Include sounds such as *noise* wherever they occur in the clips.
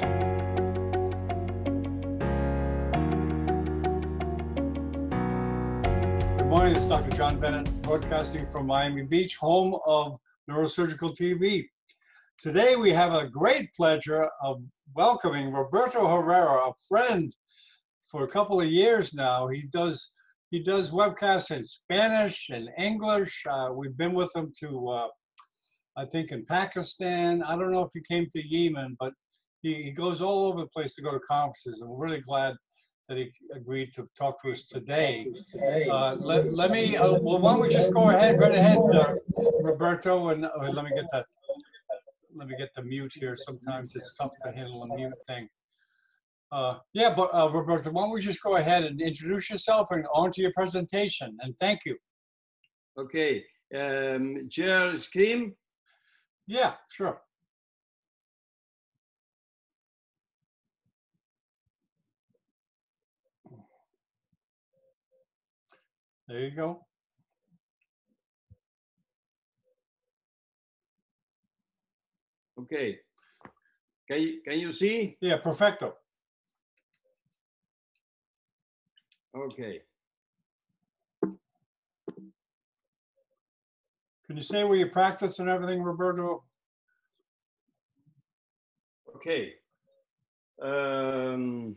Good morning, this is Dr. John Bennett, broadcasting from Miami Beach, home of Neurosurgical TV. Today we have a great pleasure of welcoming Roberto Herrera, a friend for a couple of years now. He does he does webcasts in Spanish and English. Uh, we've been with him to, uh, I think, in Pakistan. I don't know if he came to Yemen, but he, he goes all over the place to go to conferences. And we're really glad that he agreed to talk to us today. Uh, let, let me, uh, well, why don't we just go ahead, right ahead, uh, Roberto, and uh, let me get that, let me get the mute here. Sometimes it's tough to handle a mute thing. Uh, yeah, but uh, Roberto, why don't we just go ahead and introduce yourself and on to your presentation, and thank you. Okay, um, share screen. Yeah, sure. There you go. Okay, can you, can you see? Yeah, perfecto. Okay, Can you say where you practice and everything, Roberto? okay. Um,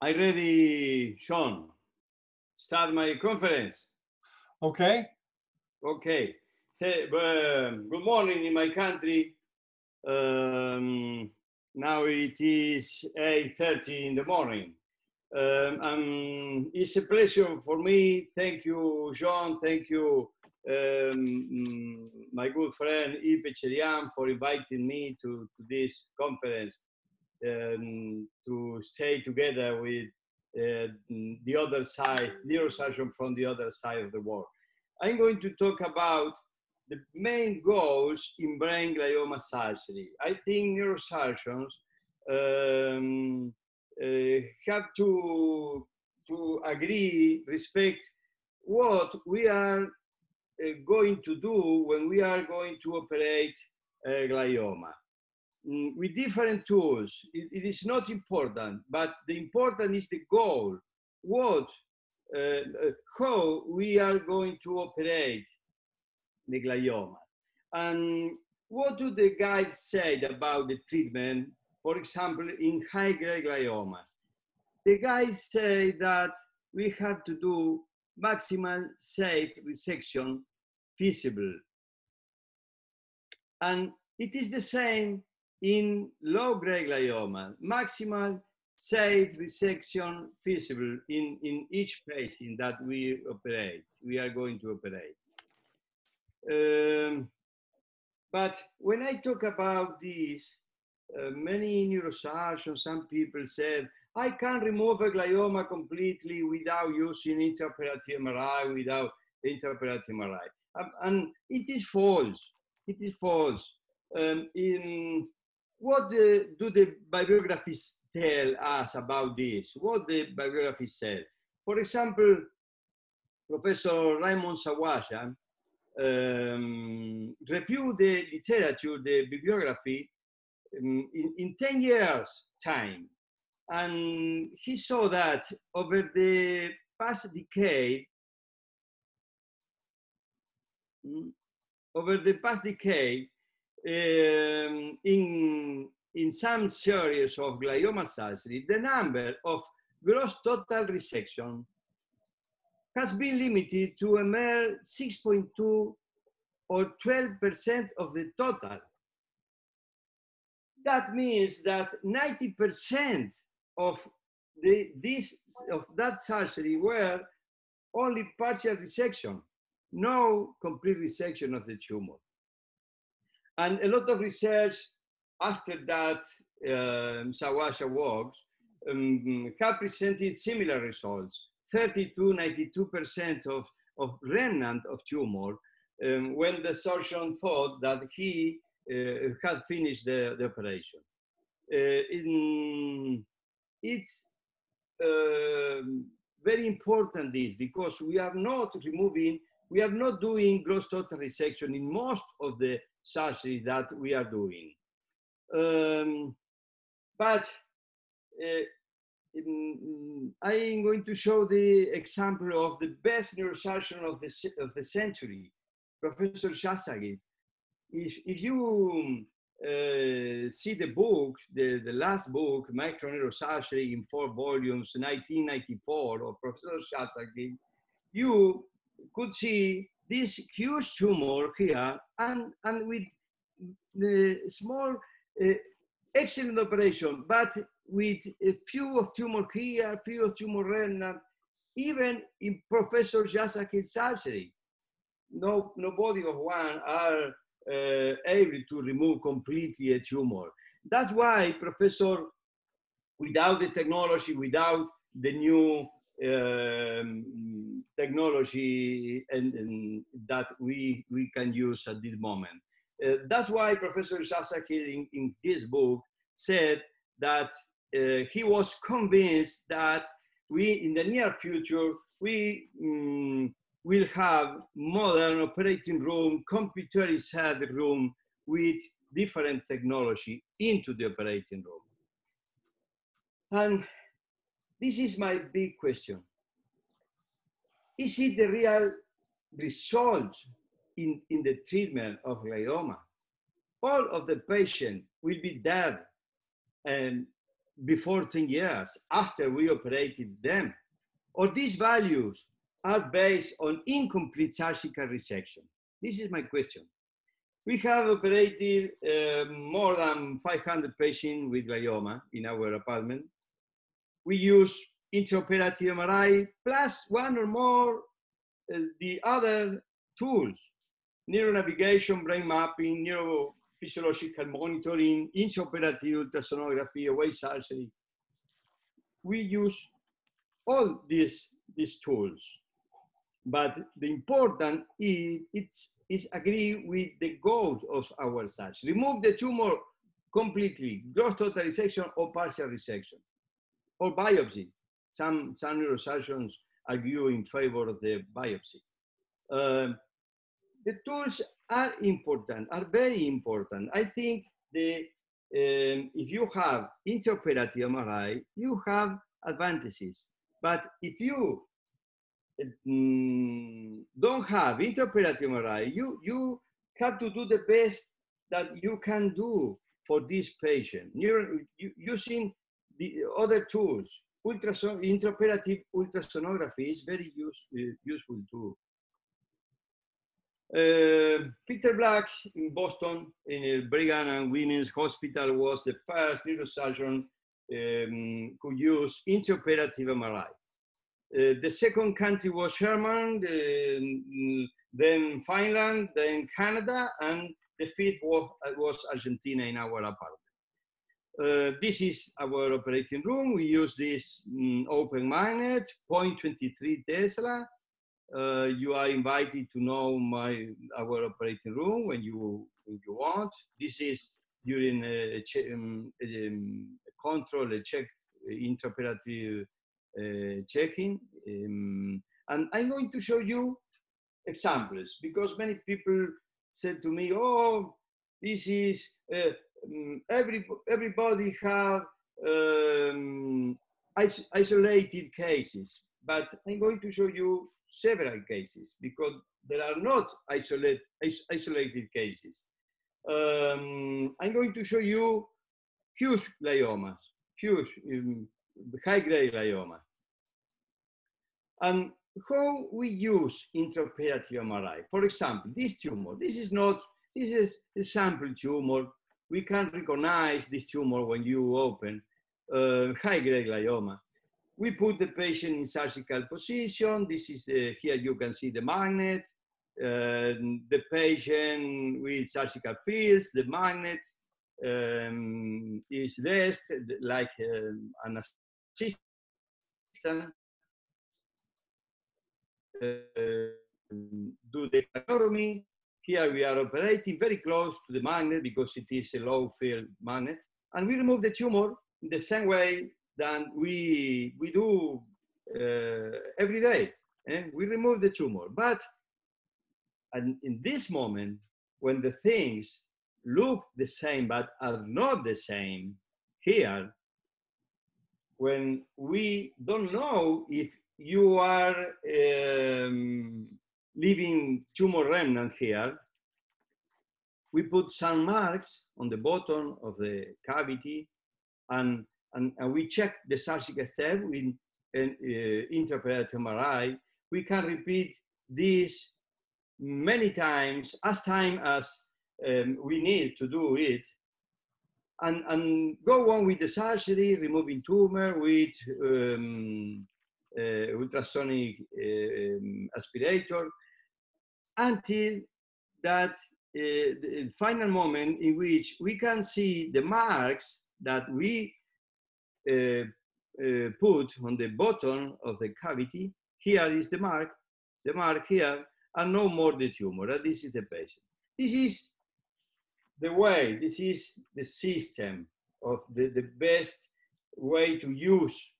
I ready, Sean. Start my conference. Okay, Okay. Th- um, good morning in my country. Um, now it is 8.30 in the morning. Um, um, it's a pleasure for me. Thank you, Jean. Thank you, um, my good friend Iype Cherian, for inviting me to, to this conference um, to stay together with uh, the other side, neurosurgeon from the other side of the world. I'm going to talk about the main goals in brain glioma surgery. I think neurosurgeons um, uh, have to, to agree, respect what we are uh, going to do when we are going to operate glioma. Mm, with different tools, it, it is not important, but the important is the goal. What, uh, uh, how we are going to operate the glioma. And what do the guides say about the treatment, for example, in high-grade gliomas? The guides say that we have to do maximal safe resection feasible. And it is the same in low-grade glioma, maximal safe resection feasible in, in each patient that we operate, we are going to operate. Um, but when I talk about this, uh, many neurosurgeons, some people said, I can't remove a glioma completely without using intraoperative MRI, without intraoperative MRI. Um, and it is false. It is false. Um, in what the, do the bibliographies tell us about this? What the bibliography said? For example, Professor Raymond Sawaya um, review the literature, the bibliography um, in, in 10 years time. And he saw that over the past decade, mm, over the past decade, um, in, in some series of glioma surgery, the number of gross total resection has been limited to a mere 6.2 or 12% of the total. That means that 90% of the, this, of that surgery were only partial resection, no complete resection of the tumor. And a lot of research after that um, Sawaya works um, have presented similar results. 32, 92% of, of remnant of tumor um, when the surgeon thought that he uh, had finished the, the operation. Uh, in, it's uh, very important this because we are not removing, we are not doing gross total resection in most of the surgeries that we are doing. Um, but uh, I'm going to show the example of the best neurosurgeon of the, of the century, Professor Yasargil. If, if you uh, see the book, the, the last book, Micro Microneurosurgery in four volumes, 1994, of Professor Yasargil, you could see this huge tumor here and, and with the small, uh, excellent operation, but with a few of tumor here, few of tumor renal, even in Professor Yasargil's surgery. No, nobody of one are uh, able to remove completely a tumor. That's why Professor, without the technology, without the new um, technology and, and, that we, we can use at this moment. Uh, that's why Professor Yasargil in, in his book said that uh, he was convinced that we, in the near future, we um, will have modern operating room, computerized room with different technology into the operating room. And this is my big question. Is it the real result in, in the treatment of glioma? All of the patient will be dead and before 10 years after we operated them. Or these values are based on incomplete surgical resection. This is my question. We have operated uh, more than 500 patients with glioma in our apartment we use intraoperative MRI plus one or more uh, the other tools, neuronavigation, brain mapping, neurophysiological monitoring, intraoperative ultrasonography, away surgery. We use all these, these tools. But the important is, it's, is agree with the goal of our surgery. Remove the tumor completely, gross total resection or partial resection or biopsy. Some, some neurosurgeons argue in favor of the biopsy. Uh, the tools are important, are very important. I think the, um, if you have intraoperative MRI, you have advantages. But if you um, don't have intraoperative MRI, you, you have to do the best that you can do for this patient. Using the other tools, ultrason intraoperative ultrasonography is very use, uh, useful too. Uh, Peter Black in Boston, in the Brigham and Women's Hospital, was the first neurosurgeon um, who used intraoperative MRI. Uh, the second country was Germany, the, then Finland, then Canada, and the fifth was, was Argentina in our apartment. Uh, this is our operating room. We use this um, open magnet, 0.23 Tesla. Uh, you are invited to know my our operating room when you when you want. This is during a, um, um, a control, a check, intraoperative uh, checking. Um, and I'm going to show you examples because many people said to me, oh, this is uh, um, every, everybody have um, is isolated cases, but I'm going to show you several cases because there are not isolate, is isolated cases. Um, I'm going to show you huge gliomas, huge um, high-grade glioma. And how we use intraoperative MRI. For example, this tumor, this is not, this is a sample tumor we can recognize this tumor when you open uh, high-grade glioma. We put the patient in surgical position. This is the, here you can see the magnet, uh, the patient with surgical fields, the magnet um, is dressed like uh, an assistant. Uh, do the craniotomy, here we are operating very close to the magnet because it is a low field magnet. And we remove the tumor in the same way that we, we do uh, every day. And we remove the tumor. But and in this moment, when the things look the same but are not the same here when we don't know if you are um, leaving tumor remnant here, we put some marks on the bottom of the cavity and, and, and we check the surgical step with an uh, intraoperative MRI. We can repeat this many times, as time as um, we need to do it, and, and go on with the surgery, removing tumor with um, uh, ultrasonic um, aspirator, until that uh, final moment in which we can see the marks that we uh, uh, put on the bottom of the cavity. Here is the mark, the mark here, and no more the tumor. This is the patient. This is the way, this is the system of the, the best way to use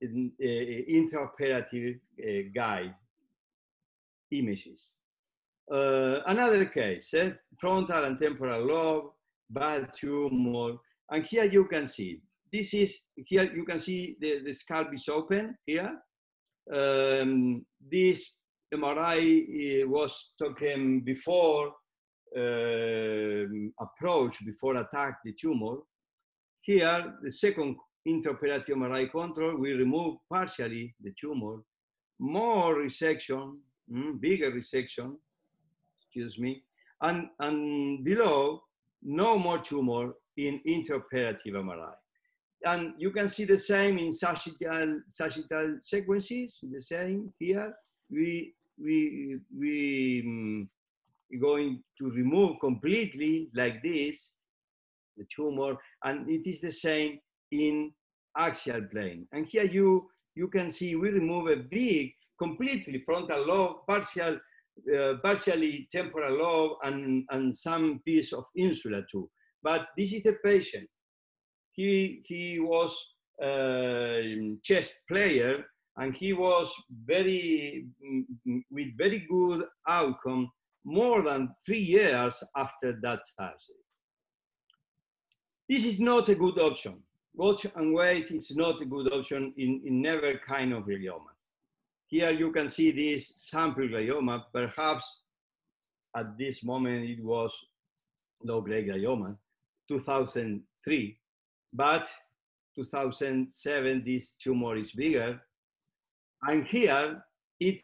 in, uh, intraoperative uh, guide images. Uh, another case, eh? frontal and temporal lobe, bad tumor, and here you can see, this is, here you can see the, the scalp is open here. Um, this MRI uh, was taken before uh, approach, before attack the tumor. Here, the second intraoperative MRI control, we remove partially the tumor, more resection, mm, bigger resection, excuse me, and, and below, no more tumor in intraoperative MRI. And you can see the same in sagittal, sagittal sequences, the same here. We, we, we um, going to remove completely like this, the tumor, and it is the same in axial plane. And here you, you can see we remove a big, completely frontal lobe, partial uh, partially temporal lobe and, and some piece of insula too. But this is the patient. He, he was a chess player and he was very, mm, with very good outcome more than three years after that surgery. This is not a good option. Watch and wait is not a good option in, in never kind of glioma. Here you can see this sample glioma. Perhaps at this moment it was low-grade glioma, 2003. But 2007, this tumor is bigger. And here it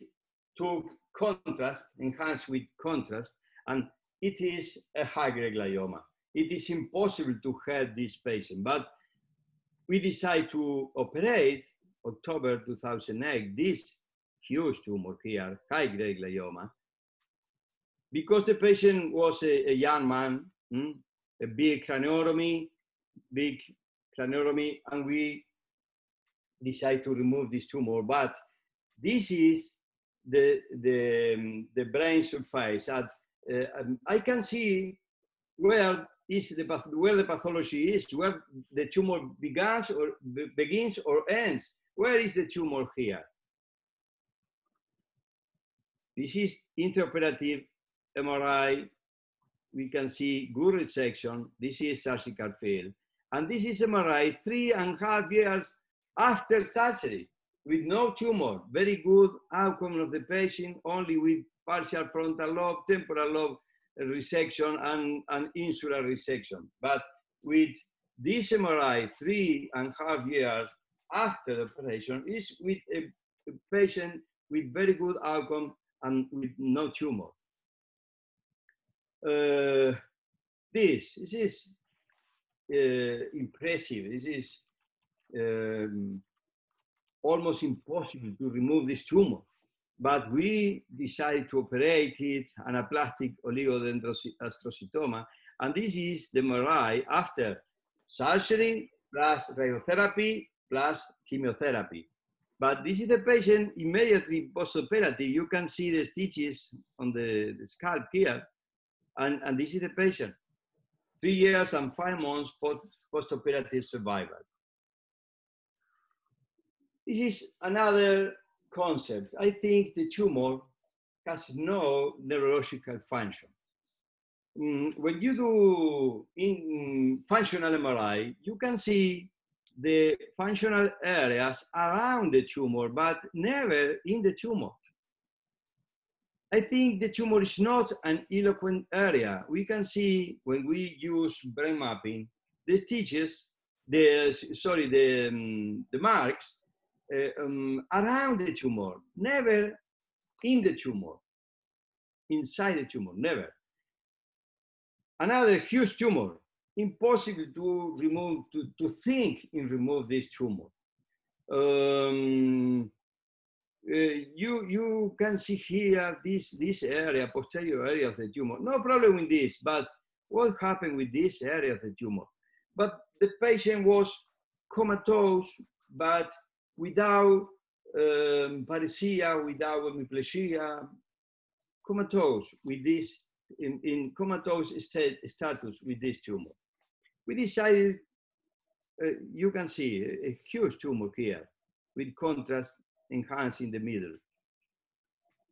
took contrast, enhanced with contrast, and it is a high-grade glioma. It is impossible to help this patient, but we decide to operate October 2008, this huge tumor here, high-grade glioma, because the patient was a, a young man, hmm, a big craniotomy, big craniotomy, and we decide to remove this tumor. But this is the, the, um, the brain surface. Uh, um, I can see where is the where the pathology is, where the tumor begins or begins or ends. Where is the tumor here? This is intraoperative MRI. We can see good resection. This is surgical field. And this is MRI three and a half years after surgery with no tumor. Very good outcome of the patient, only with partial frontal lobe, temporal lobe resection, and, and insular resection. But with this MRI, three and a half years after the operation, is with a, a patient with very good outcome and with no tumor. Uh, this, this is uh, impressive. This is um, almost impossible to remove this tumor. But we decided to operate it, anaplastic oligodendroastrocytoma, and this is the MRI after surgery plus radiotherapy plus chemotherapy. But this is the patient immediately post-operative. You can see the stitches on the, the scalp here. And, and this is the patient. Three years and five months post-operative survival. This is another concept. I think the tumor has no neurological function. mm, when you do in functional MRI, you can see the functional areas around the tumor, but never in the tumor. I think the tumor is not an eloquent area. We can see when we use brain mapping, the stitches, the sorry, the um, the marks uh, um, around the tumor, never in the tumor, inside the tumor, never. Another huge tumor, impossible to remove, to, to think in remove this tumor. Um, uh, you you can see here this this area posterior area of the tumor. No problem with this but what happened with this area of the tumor? But the patient was comatose but without um, paresthesia without hemiplegia comatose with this in, in comatose state, status with this tumor we decided uh, you can see a, huge tumor here with contrast enhanced in the middle.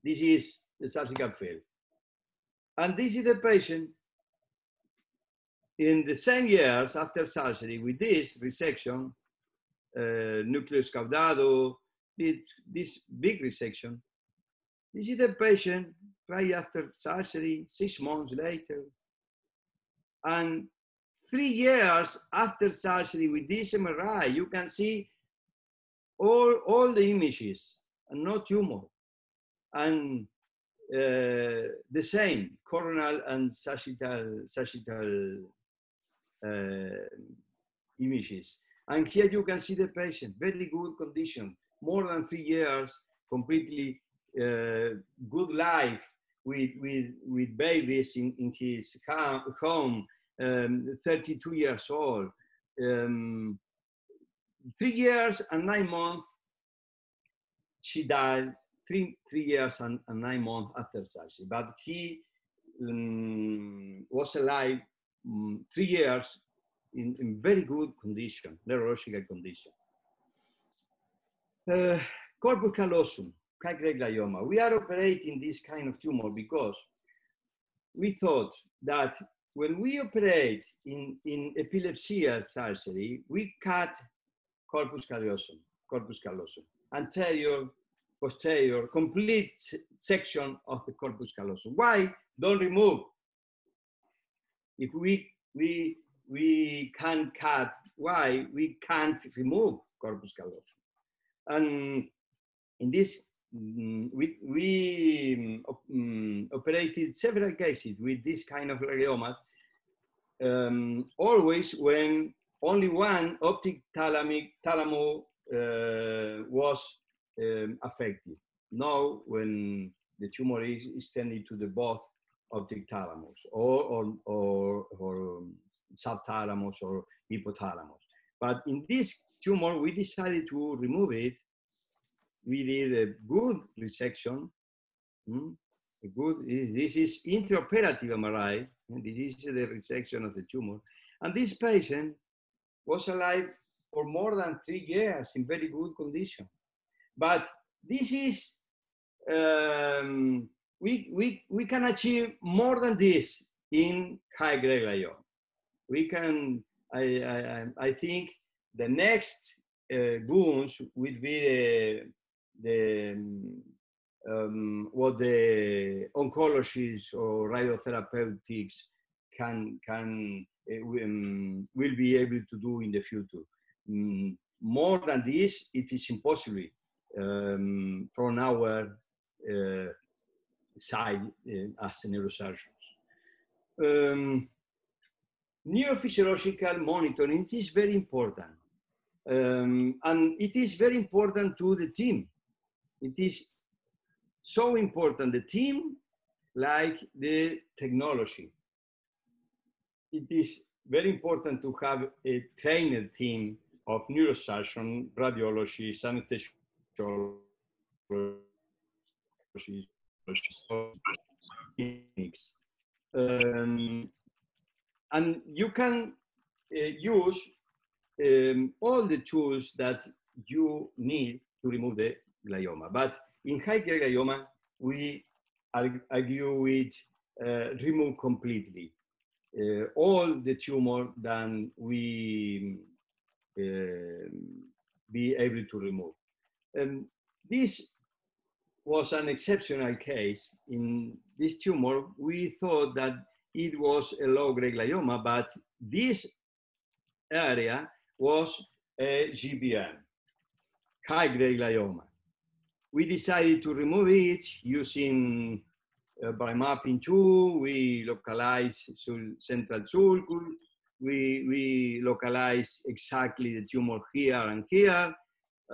This is the surgical field. And this is the patient in the same years after surgery with this resection, uh, nucleus caudado, this big resection. This is the patient right after surgery, six months later. And three years after surgery with this MRI, you can see all, all the images and no tumor. And uh, the same coronal and sagittal, sagittal uh, images. And here you can see the patient, very good condition, more than three years, completely uh, good life with, with, with babies in, in his home, um, 32 years old. Um, three years and nine months, she died three, three years and, and nine months after surgery. But he um, was alive um, three years in, in, very good condition, neurological condition. Uh, corpus callosum, high-grade glioma. We are operating this kind of tumor because we thought that when we operate in, in epilepsy surgery, we cut corpus callosum, corpus callosum, anterior, posterior, complete section of the corpus callosum. Why don't remove? If we, we, we can cut, why we can't remove corpus callosum? And in this, we, we um, operated several cases with this kind of gliomas, um, always when only one optic thalamic, thalamo uh, was um, affected. Now, when the tumor is extended to the both optic thalamus or, or, or, or um, subthalamus or hypothalamus. But in this tumor, we decided to remove it. We did a good resection. Hmm? A good, this is intraoperative MRI. And This is the resection of the tumor. And this patient was alive for more than three years in very good condition. But this is, um, we, we, we can achieve more than this in high-grade glioma. We can, I, I, I think the next uh, will be the, um, what the oncologists or radiotherapeutics can, can Eh, um, will be able to do in the future. Mm, more than this, it is impossible um, from our uh, side uh, as neurosurgeons. Um, neurophysiological monitoring is very important. Um, and it is very important to the team. It is so important, the team, like the technology it is very important to have a trained team of neurosurgeon, anesthesiologists, clinics. Um, and you can uh, use um, all the tools that you need to remove the glioma. But in high-grade glioma, we argue with uh, remove completely uh, all the tumor that we uh, be able to remove. Um, this was an exceptional case. In this tumor, we thought that it was a low-grade glioma, but this area was a GBM, high-grade glioma. We decided to remove it using uh, by mapping tool. We localize central sulcus. We, we localize exactly the tumor here and here.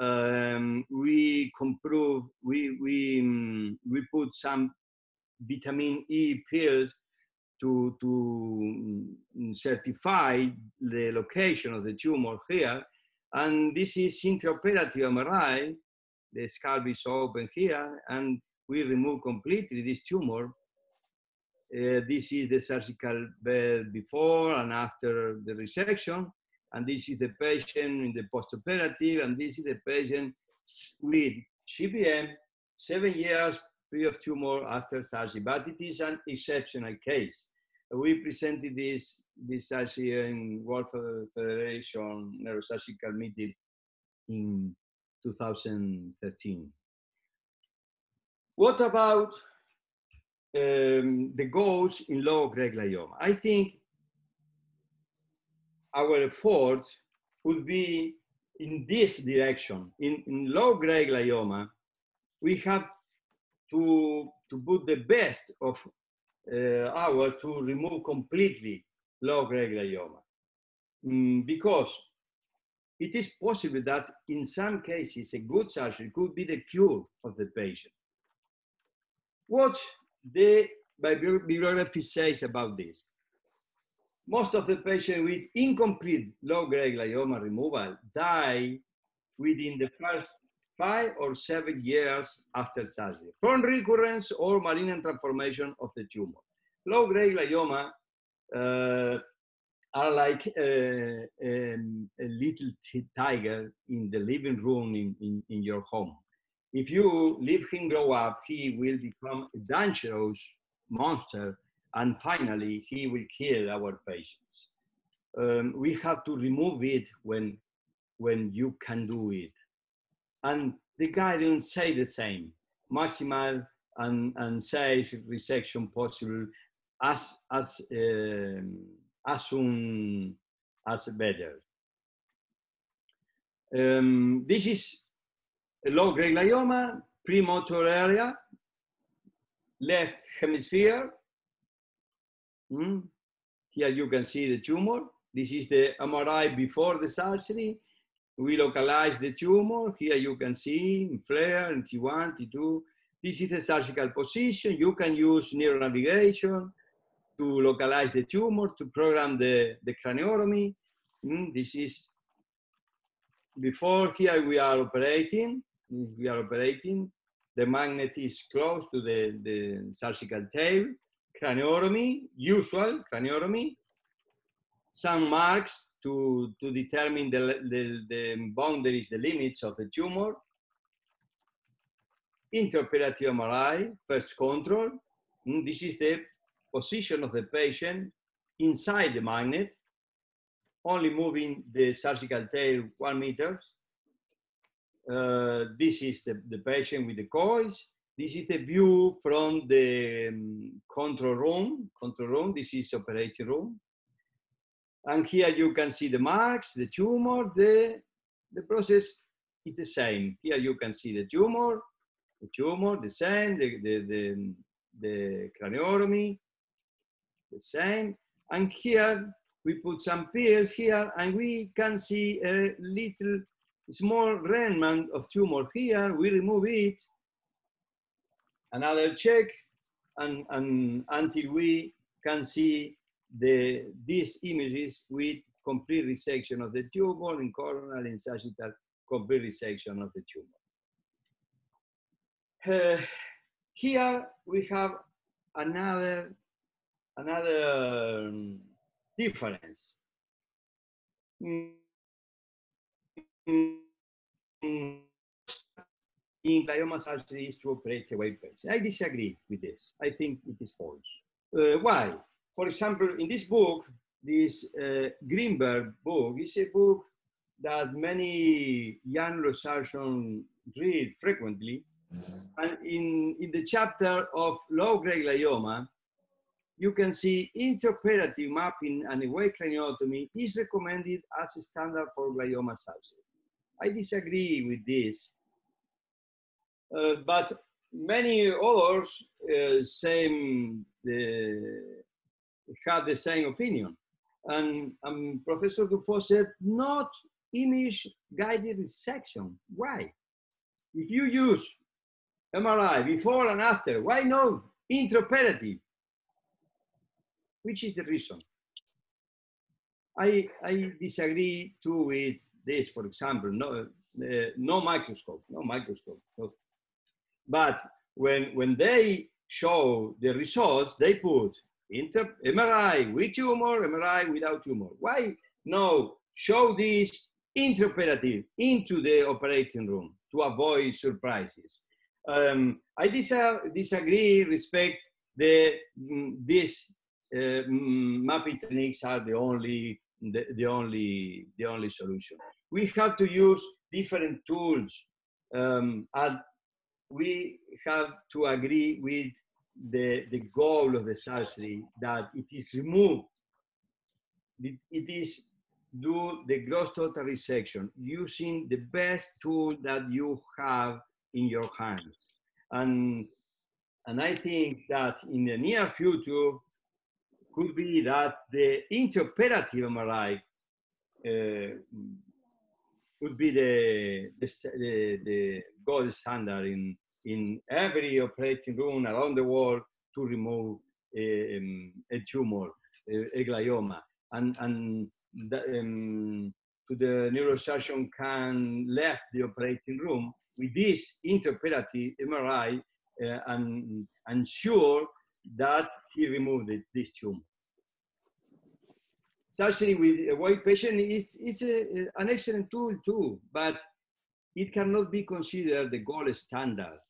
Um, we improve, we, we, um, we put some vitamin E pills to, to mm, certify the location of the tumor here. And this is intraoperative MRI. The scalp is open here, and we remove completely this tumor. Uh, this is the surgical bed before and after the resection. And this is the patient in the postoperative, and this is the patient with GBM, seven years free of tumor after surgery. But it is an exceptional case. We presented this, this surgery in World Federation Neurosurgical meeting in 2013. What about um, the goals in low-grade glioma? I think our effort would be in this direction. In, in low-grade glioma, we have to, to put the best of uh, our to remove completely low-grade glioma. Mm, because it is possible that in some cases a good surgery could be the cure of the patient. What the bibliography says about this? Most of the patients with incomplete low-grade glioma removal die within the first five or seven years after surgery from recurrence or malignant transformation of the tumor. Low-grade glioma uh, are like uh, um, a little tiger in the living room in, in, in your home. If you leave him grow up, he will become a dangerous monster and finally he will kill our patients. Um, we have to remove it when, when you can do it. And the guidelines say the same, maximal and, and safe resection possible as, as, um, as soon as better. Um, this is a low-grade glioma, premotor area, left hemisphere. Mm. Here you can see the tumor. This is the MRI before the surgery. We localize the tumor. Here you can see in FLAIR and T1, T2. This is the surgical position. You can use neuronavigation to localize the tumor, to program the, the craniotomy. Mm. This is before here we are operating we are operating. The magnet is close to the, the surgical tail. Craniotomy, usual craniotomy. Some marks to, to determine the, the, the boundaries, the limits of the tumor. Intraoperative MRI, first control. Mm, this is the position of the patient inside the magnet, only moving the surgical tail one meters uh, this is the, the patient with the coils. This is the view from the um, control room. Control room. This is operating room. And here you can see the marks, the tumor. The the process is the same. Here you can see the tumor, the tumor, the same, the the the, the craniotomy, the same. And here we put some pills here, and we can see a little small remnant of tumor here, we remove it, another check, and, and until we can see the, these images with complete resection of the tumor in coronal and sagittal complete resection of the tumor. Uh, here we have another, another um, difference. In glioma surgery is to operate away patient. I disagree with this. I think it is false. Uh, why? For example, in this book, this uh, Greenberg book is a book that many young neurosurgeons read frequently. And in, in the chapter of low-grade glioma, you can see intraoperative mapping and awake craniotomy is recommended as a standard for glioma surgery. I disagree with this, uh, but many others uh, same, uh, have the same opinion. And, and Professor Duffau said, not image guided resection. Why? If you use MRI before and after, why no intraoperative? Which is the reason? I, I disagree too with this, for example, no, uh, no microscope, no microscope. No. But when, when they show the results, they put inter MRI with tumor, MRI without tumor. Why no show this intraoperative into the operating room to avoid surprises? Um, I dis disagree, respect the, mm, this uh, mm, mapping techniques are the only, the, the, only, the only solution. We have to use different tools um, and we have to agree with the, the goal of the surgery that it is removed. It, it is do the gross total resection using the best tool that you have in your hands. And, and I think that in the near future could be that the intraoperative MRI uh, would be the, the, the, the gold standard in, in every operating room around the world to remove a, um, a tumor, a, a, glioma. And, and the, um, to the neurosurgeon can left the operating room with this intraoperative MRI uh, and ensure that he removed it, this tumor. Surgery with a white patient is, is a, an excellent tool too, but it cannot be considered the gold standard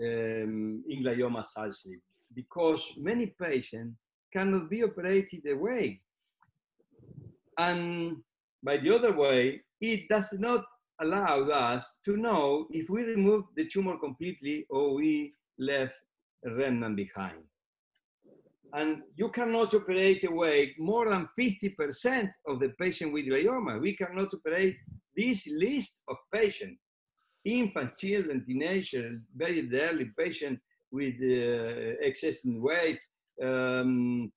um, in glioma surgery because many patients cannot be operated away. And by the other way, it does not allow us to know if we remove the tumor completely or we left remnant behind. And you cannot operate away more than 50% of the patient with glioma. We cannot operate this list of patients, infants, children, teenagers, very early patients with uh, excessive weight, um,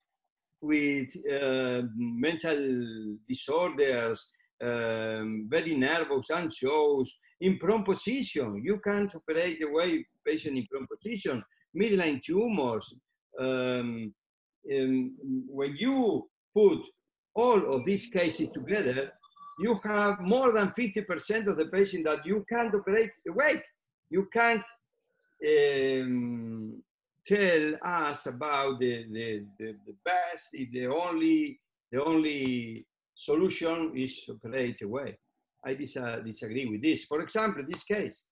with uh, mental disorders, um, very nervous, anxious, in prone position. You can't operate away patient in prone position, midline tumors. Um, um, when you put all of these cases together, you have more than 50% of the patient that you can't operate awake. You can't um, tell us about the, the, the, the best, the only, the only solution is operate away. I uh, disagree with this. For example, this case,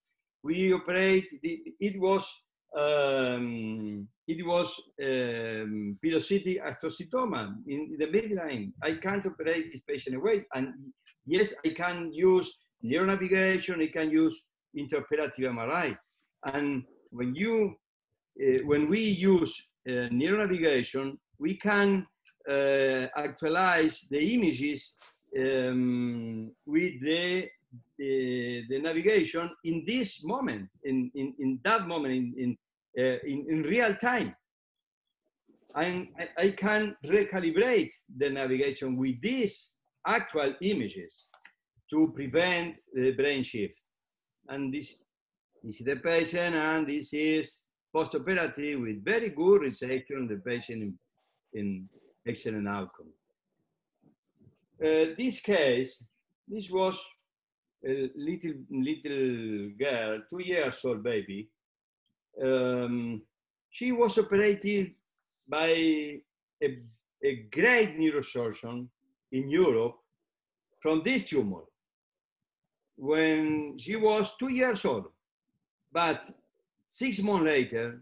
we operate, it was um, it was um, pilocytic astrocytoma in the midline. I can't operate this patient away. And yes, I can use neuronavigation, I can use intraoperative MRI. And when you, uh, when we use uh, neuronavigation, we can uh, actualize the images um, with the, the, the navigation in this moment, in, in, in that moment, in, in, uh, in, in real time. I, I can recalibrate the navigation with these actual images to prevent the brain shift. And this, this is the patient, and this is post-operative with very good resection the patient in, in excellent outcome. Uh, this case, this was a little little girl, two years old baby. Um, she was operated by a, a great neurosurgeon in Europe from this tumor when she was two years old. But six months later,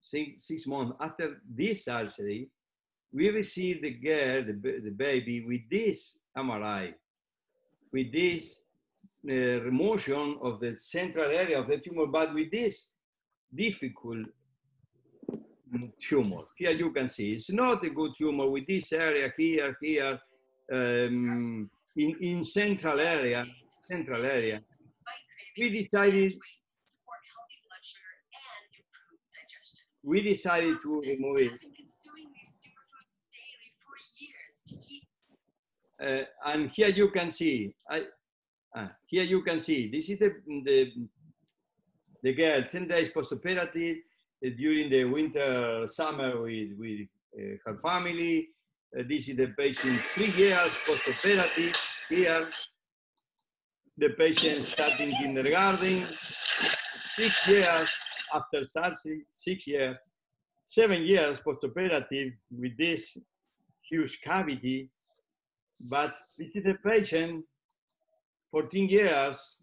six, six months after this surgery, we received the girl, the, the baby, with this MRI, with this remotion of the central area of the tumor, but with this difficult tumor. Here you can see it's not a good tumor with this area here, here, um, in, in central area, central area. We decided we decided to remove it. Uh, and here you can see, I, uh, here you can see, this is the, the, the girl 10 days post-operative uh, during the winter, summer with, with uh, her family. Uh, this is the patient three years post-operative here. The patient starting kindergarten, six years after surgery, six years, seven years post-operative with this huge cavity. But this is a patient, 14 years,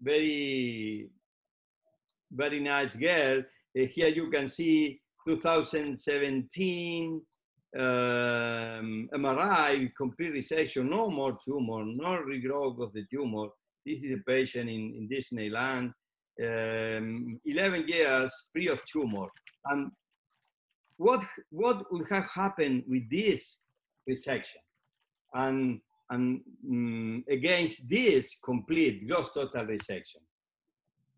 very, very nice girl. Uh, here you can see 2017 um, MRI, complete resection, no more tumor, no regrowth of the tumor. This is a patient in, in Disneyland um, 11 years free of tumor. And what, what would have happened with this resection? And, and um, against this complete gross total resection?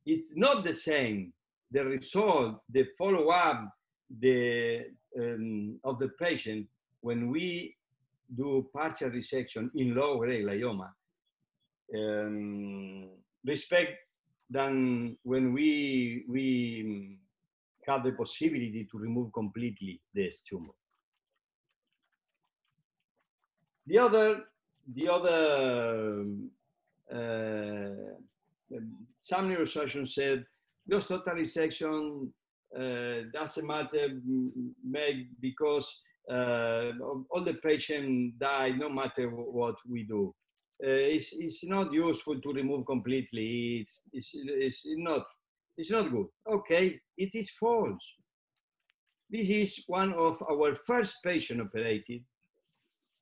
It's not the same. The result, the follow-up the, um, of the patient when we do partial resection in low-grade glioma, um, respect than when we, we have the possibility to remove completely this tumor. The other, the other, uh, some neurosurgeons said, gross total resection uh, doesn't matter make because uh, all the patient die no matter what we do. Uh, it's, it's not useful to remove completely. It's, it's, it's not it's not good. Okay, it is false. This is one of our first patient operated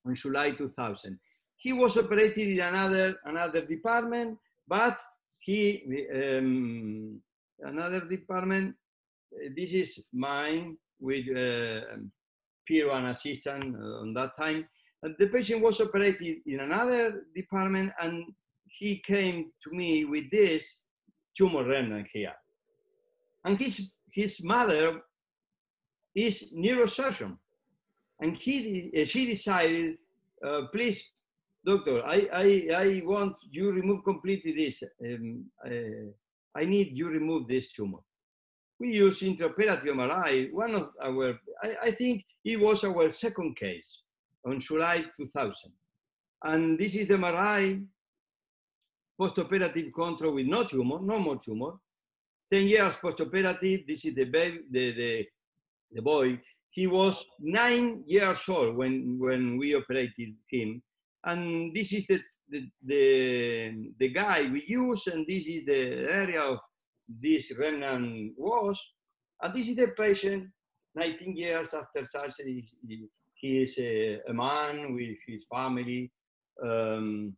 in July 2000. He was operated in another another department, but he um, another department. This is mine with uh, peer and assistant on that time the patient was operated in another department and he came to me with this tumor remnant here. And his, his mother is neurosurgeon. And he, she decided, uh, please, doctor, I, I, I want you remove completely this. Um, uh, I need you remove this tumor. We use intraoperative MRI. One of our, I, I think it was our second case on July 2000. And this is the MRI post-operative control with no tumor, no more tumor. 10 years post-operative, this is the, baby, the, the, the boy. He was nine years old when, when we operated him. And this is the, the, the, the guy we use, and this is the area of this remnant was. And this is the patient 19 years after surgery he is a, a man with his family. Um,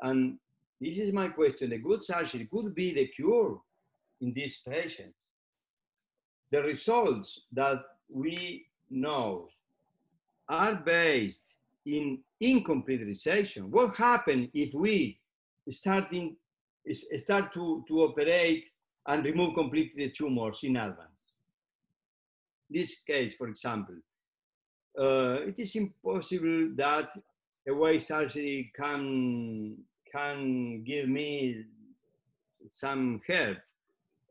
and this is my question. A good surgery could be the cure in these patients. The results that we know are based in incomplete resection. What happens if we starting, start to, to operate and remove completely the tumors in advance? This case, for example, uh, it is impossible that awake surgery can can give me some help.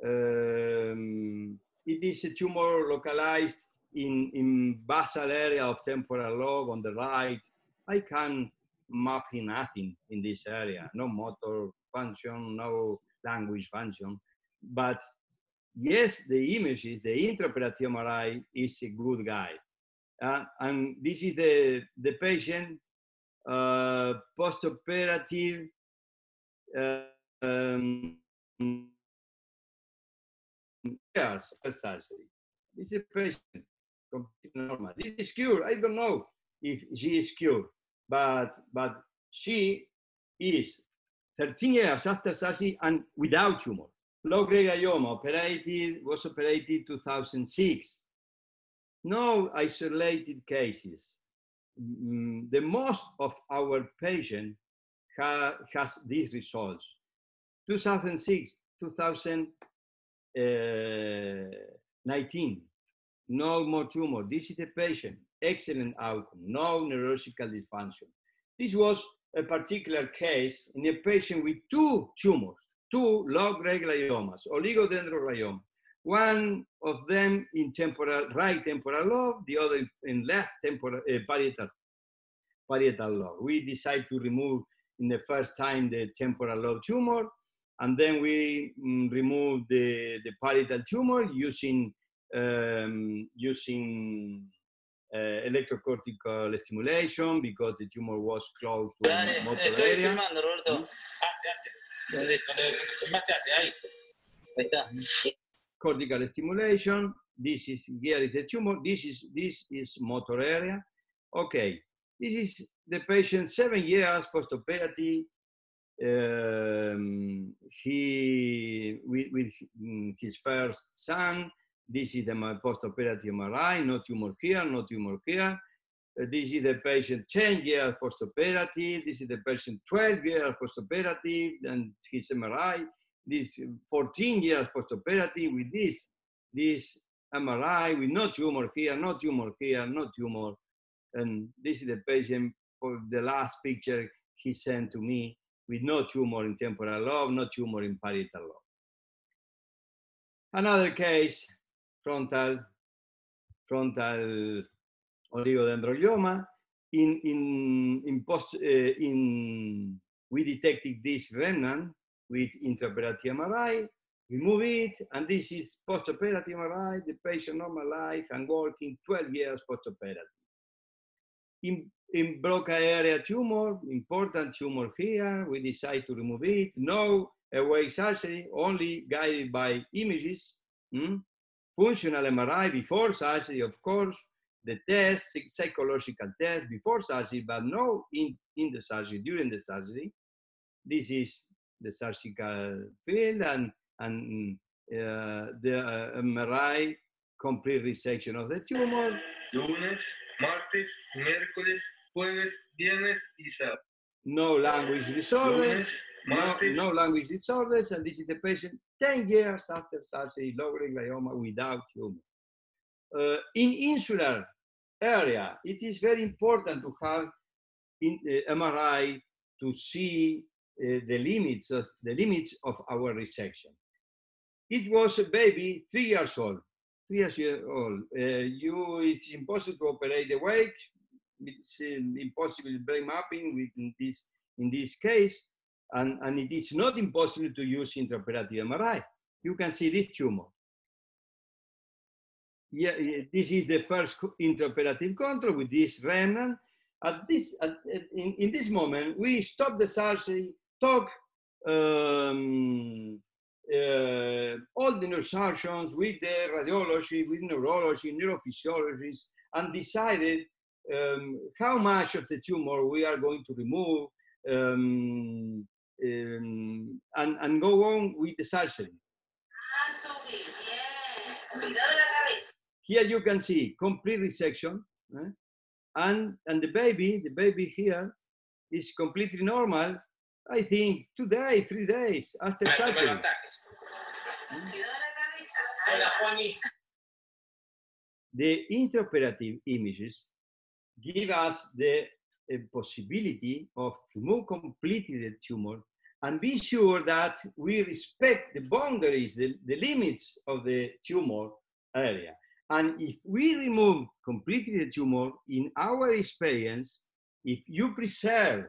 Um, it is a tumor localized in, in basal area of temporal lobe on the right. I can map nothing in this area, no motor function, no language function. But yes, the images, the intraoperative MRI is a good guide. Uh, and this is the, the patient uh, post-operative uh, um. This is a patient, completely normal. This is cured. I don't know if she is cured, but but she is 13 years after surgery and without tumor. Low-grade glioma operated, was operated 2006. No isolated cases. Mm, the most of our patients ha, has these results. 2006, 2019, no more tumor. This is the patient, excellent outcome, no neurological dysfunction. This was a particular case in a patient with two tumors, two low-grade gliomas, oligodendroglioma. One of them in temporal, right temporal lobe, the other in left temporal, uh, parietal, parietal lobe. We decided to remove in the first time the temporal lobe tumor, and then we mm, removed the, the parietal tumor using um, using uh, electrocortical stimulation because the tumor was close to Dale, the motor estoy area. filmando, Roberto. ¿Mm? Donde, donde filmaste antes, ahí. Ahí está. cortical stimulation. This is here is the tumor. This is this is motor area. Okay, this is the patient seven years post-operative. Um, he with, with mm, his first son. This is the post-operative MRI. No tumor here. No tumor here. Uh, this is the patient 10 years post-operative. This is the patient 12 years post-operative and his MRI this 14 years post-operative with this, this MRI with no tumor here, no tumor here, no tumor. And this is the patient for the last picture he sent to me with no tumor in temporal lobe, no tumor in parietal lobe. Another case, frontal, frontal oligodendroglioma. In, in, in post, uh, in, we detected this remnant with intraoperative MRI, remove it, and this is postoperative MRI, the patient normal life and working 12 years post-operative. In, in Broca area tumor, important tumor here, we decide to remove it. No awake surgery, only guided by images. hmm? Functional MRI before surgery, of course, the test, psychological test before surgery, but no in, in the surgery, during the surgery. This is the surgical field and, and uh, the uh, MRI complete resection of the tumor. lunes, martes, miércoles, jueves, viernes y sábado. no language disorders, Lunes, no, no language disorders, and this is the patient 10 years after surgery, low-grade glioma without tumor. Uh, in insular area, it is very important to have in, uh, MRI to see uh, the limits of the limits of our resection. It was a baby, three years old, three years old. Uh, you, it's impossible to operate awake. It's uh, impossible brain mapping with this in this case, and, and it is not impossible to use intraoperative MRI. You can see this tumor. Yeah, this is the first intraoperative control with this remnant. At this, at- in, in this moment, we stop the surgery, talk um, uh, all the neurosurgeons with the radiology, with neurology, neurophysiologists, and decided um, how much of the tumor we are going to remove um, um, and, and go on with the surgery. Here you can see complete resection, eh? and and the baby, the baby here, is completely normal. I think two days, three days after no me surgery. ataques. Hola, Juani. The intraoperative images give us the uh, possibility of remove completely the tumor and be sure that we respect the boundaries, the, the limits of the tumor area. And if we remove completely the tumor, in our experience, if you preserve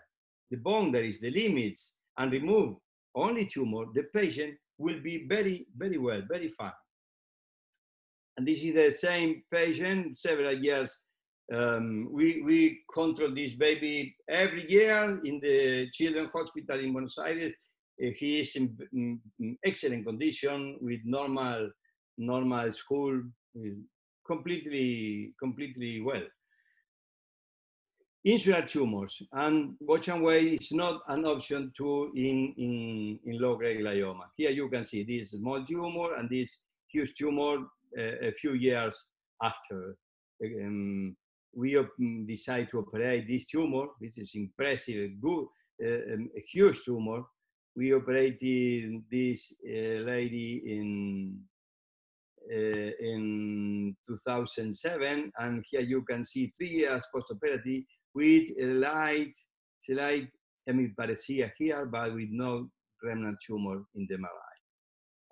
the boundaries, the limits, and remove only tumor, the patient will be very, very well, very fine. And this is the same patient, several years. Um, we, we control this baby every year in the Children's Hospital in Buenos Aires. Uh, he is in, excellent condition with normal, normal school, completely, completely well. Insular tumors and watch and wait is not an option to in, in, in low-grade glioma. Here you can see this small tumor and this huge tumor uh, a few years after. Um, we um, decide to operate this tumor, which is impressive, good, uh, um, a huge tumor. We operated this uh, lady in uh, in 2007, and here you can see three years post-operative with a light, slight hemiparesia here, but with no remnant tumor in the MRI.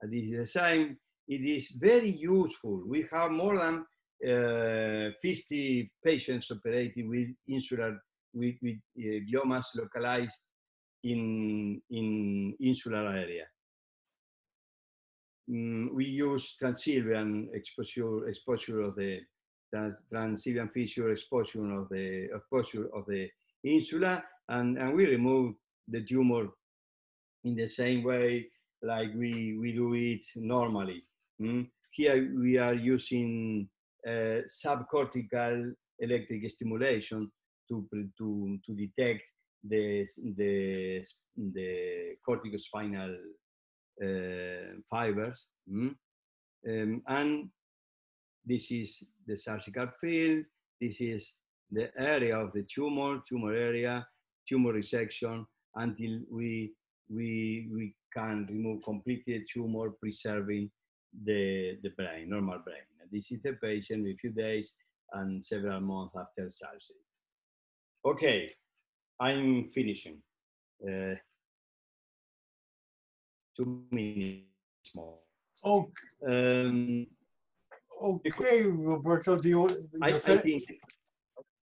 At the same, it is very useful. We have more than 50 patients operated with insular, with, with uh, gliomas localized in, in insular area. Mm, we use Transsylvian exposure, exposure of the trans, Transsylvian fissure exposure of the exposure of the insula, and, and we remove the tumor in the same way like we, we do it normally. Mm? Here we are using uh, subcortical electric stimulation to, to, to detect the, the, the corticospinal uh, fibers. Mm? Um, and this is the surgical field. This is the area of the tumor, tumor area, tumor resection until we, we, we can remove completely the tumor, preserving the, the brain, normal brain. Is the patient with a few days and several months after surgery. Okay, I'm finishing. Uh, two minutes more. Oh, Um, okay, Roberto, do you? I, I think,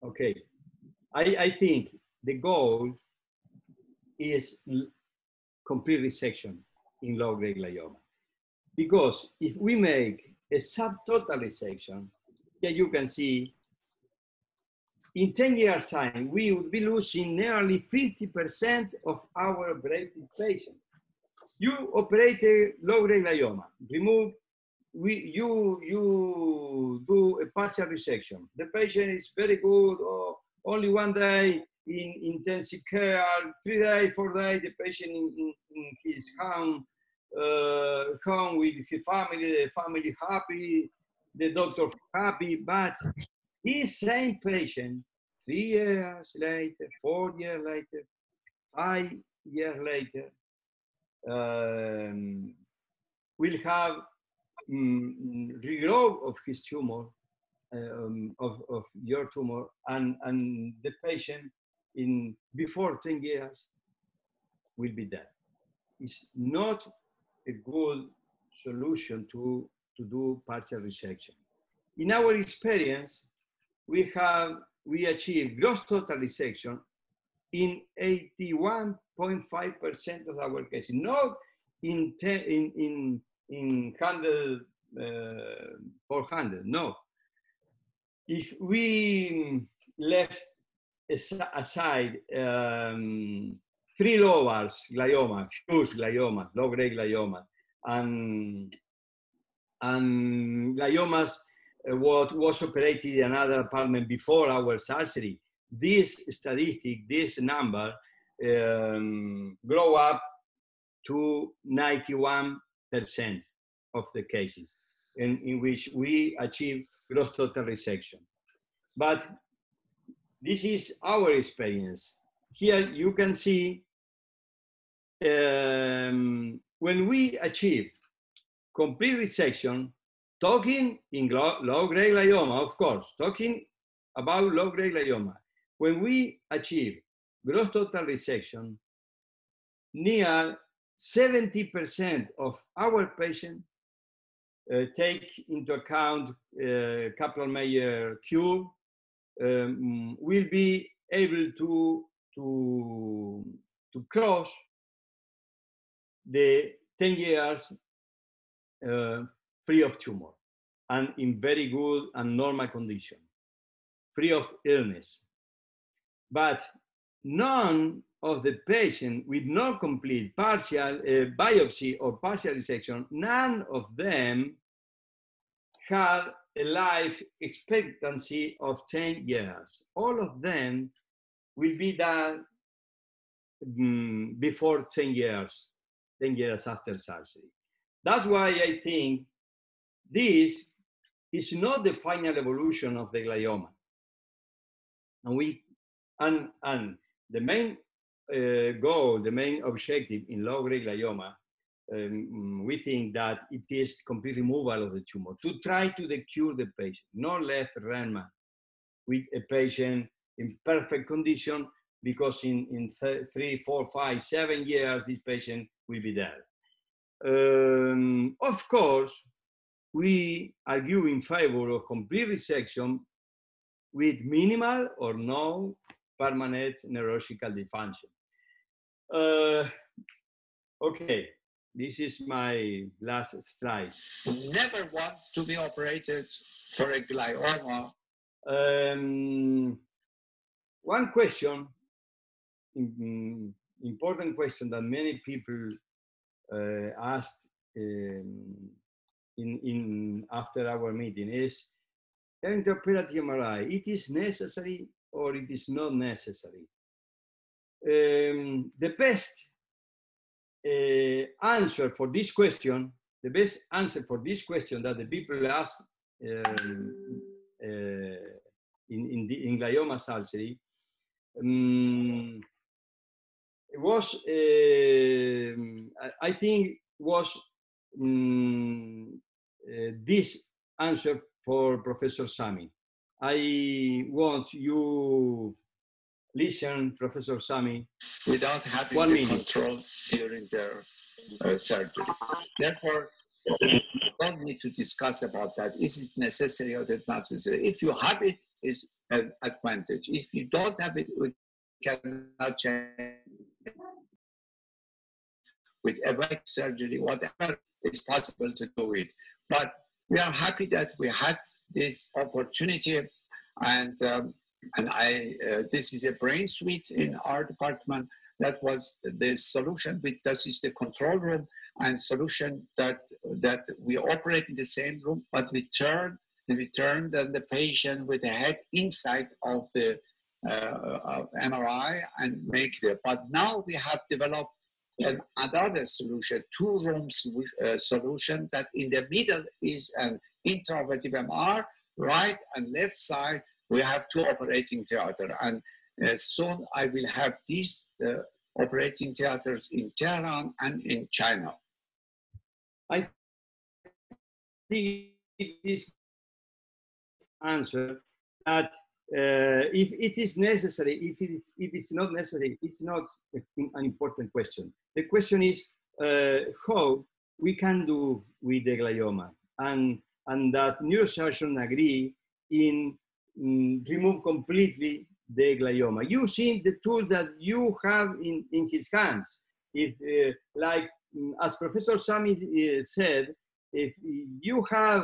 okay, I, I think the goal is complete resection in low-grade glioma. Because if we make a subtotal resection, here you can see in 10 years time, we would be losing nearly 50% of our operated patients. You operate a low-grade glioma, remove we, you, you do a partial resection. The patient is very good, or only one day in intensive care, three days, four days, the patient in, in, in his home, uh, home with his family, the family happy, the doctor happy, but this same patient, three years later, four years later, five years later, um, will have mm, regrowth of his tumor, um, of, of your tumor, and, and the patient in before 10 years will be dead. It's not a good solution to, to do partial resection. In our experience, we have we achieve gross total resection in 81.5% of our cases, not in, ten, in, in, in 100, uh, 400, no. If we left aside um, three lobars glioma, huge gliomas, low-grade gliomas, and, and gliomas uh, what was operated in another apartment before our surgery, this statistic, this number, um, grow up to 91% of the cases in, in which we achieve gross total resection. But this is our experience. Here you can see um, when we achieve complete resection, talking in low-grade glioma, of course, talking about low-grade glioma. When we achieve gross total resection, near 70% of our patients uh, take into account uh, Kaplan-Meier curve, um, will be able to, to, to cross the 10 years uh, free of tumor and in very good and normal condition, free of illness. But none of the patient with no complete partial uh, biopsy or partial resection, none of them had a life expectancy of 10 years. All of them will be done mm, before 10 years, 10 years after surgery. That's why I think this is not the final evolution of the glioma. And we and and the main uh, goal, the main objective in low-grade glioma, um, we think that it is complete removal of the tumor to try to cure the patient, not left Renman with a patient in perfect condition because in, in th three, four, five, seven years, this patient will be dead. Um, of course, we argue in favor of complete resection with minimal or no permanent neurological dysfunction. Uh, okay, this is my last slide. Never want to be operated for a glioma. Um, one question, mm, important question that many people uh, asked um, in, in after our meeting is intraoperative MRI, it is necessary or it is not necessary? Um, the best uh, answer for this question, the best answer for this question that the people ask um, uh, in, in, the, in glioma surgery um, was, uh, I think, was um, uh, this answer for Professor Samii. I want you listen, Professor Samii. Without having One the control during their uh, surgery. Therefore, we don't need to discuss about that. Is it necessary or not necessary? If you have it, is an advantage. If you don't have it, we cannot change. With surgery, whatever is possible to do it. But we are happy that we had this opportunity and um, and I uh, this is a brain suite in our department that was the solution with this is the control room and solution that that we operate in the same room but we turn we turn then the patient with the head inside of the uh, of MRI and make the but now we have developed an, another solution two rooms with a solution that in the middle is an intraoperative MR right and left side we have two operating theater and uh, soon I will have these uh, operating theaters in Tehran and in China. I think this answer that uh, if it is necessary, if it is, it is not necessary, it's not an important question. The question is uh, how we can do with the glioma, and and that neurosurgeons agree in mm, remove completely the glioma using the tool that you have in, in his hands. If, uh, like mm, as Professor Samii uh, said, if you have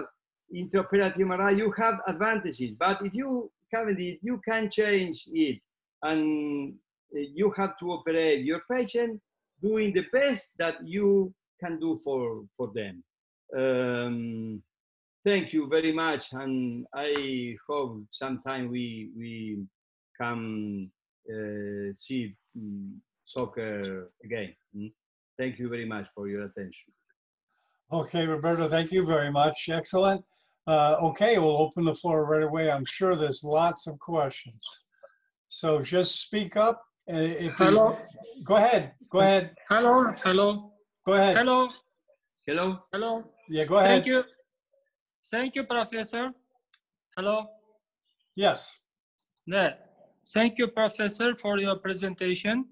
intraoperative MRI, you have advantages. But if you haven't it, you can change it, and uh, you have to operate your patient doing the best that you can do for for them. Um, thank you very much, and I hope sometime we we can uh, see mm, soccer again. Mm. Thank you very much for your attention. Okay, Roberto, thank you very much. Excellent. Uh, okay, we'll open the floor right away. I'm sure there's lots of questions. So just speak up. Uh, If you- Hello, Go ahead, go ahead, hello, hello, go ahead. hello, Hello. hello. Yeah, go ahead. Thank you. Thank you, Professor. Hello. Yes. Yeah. Thank you, Professor, for your presentation.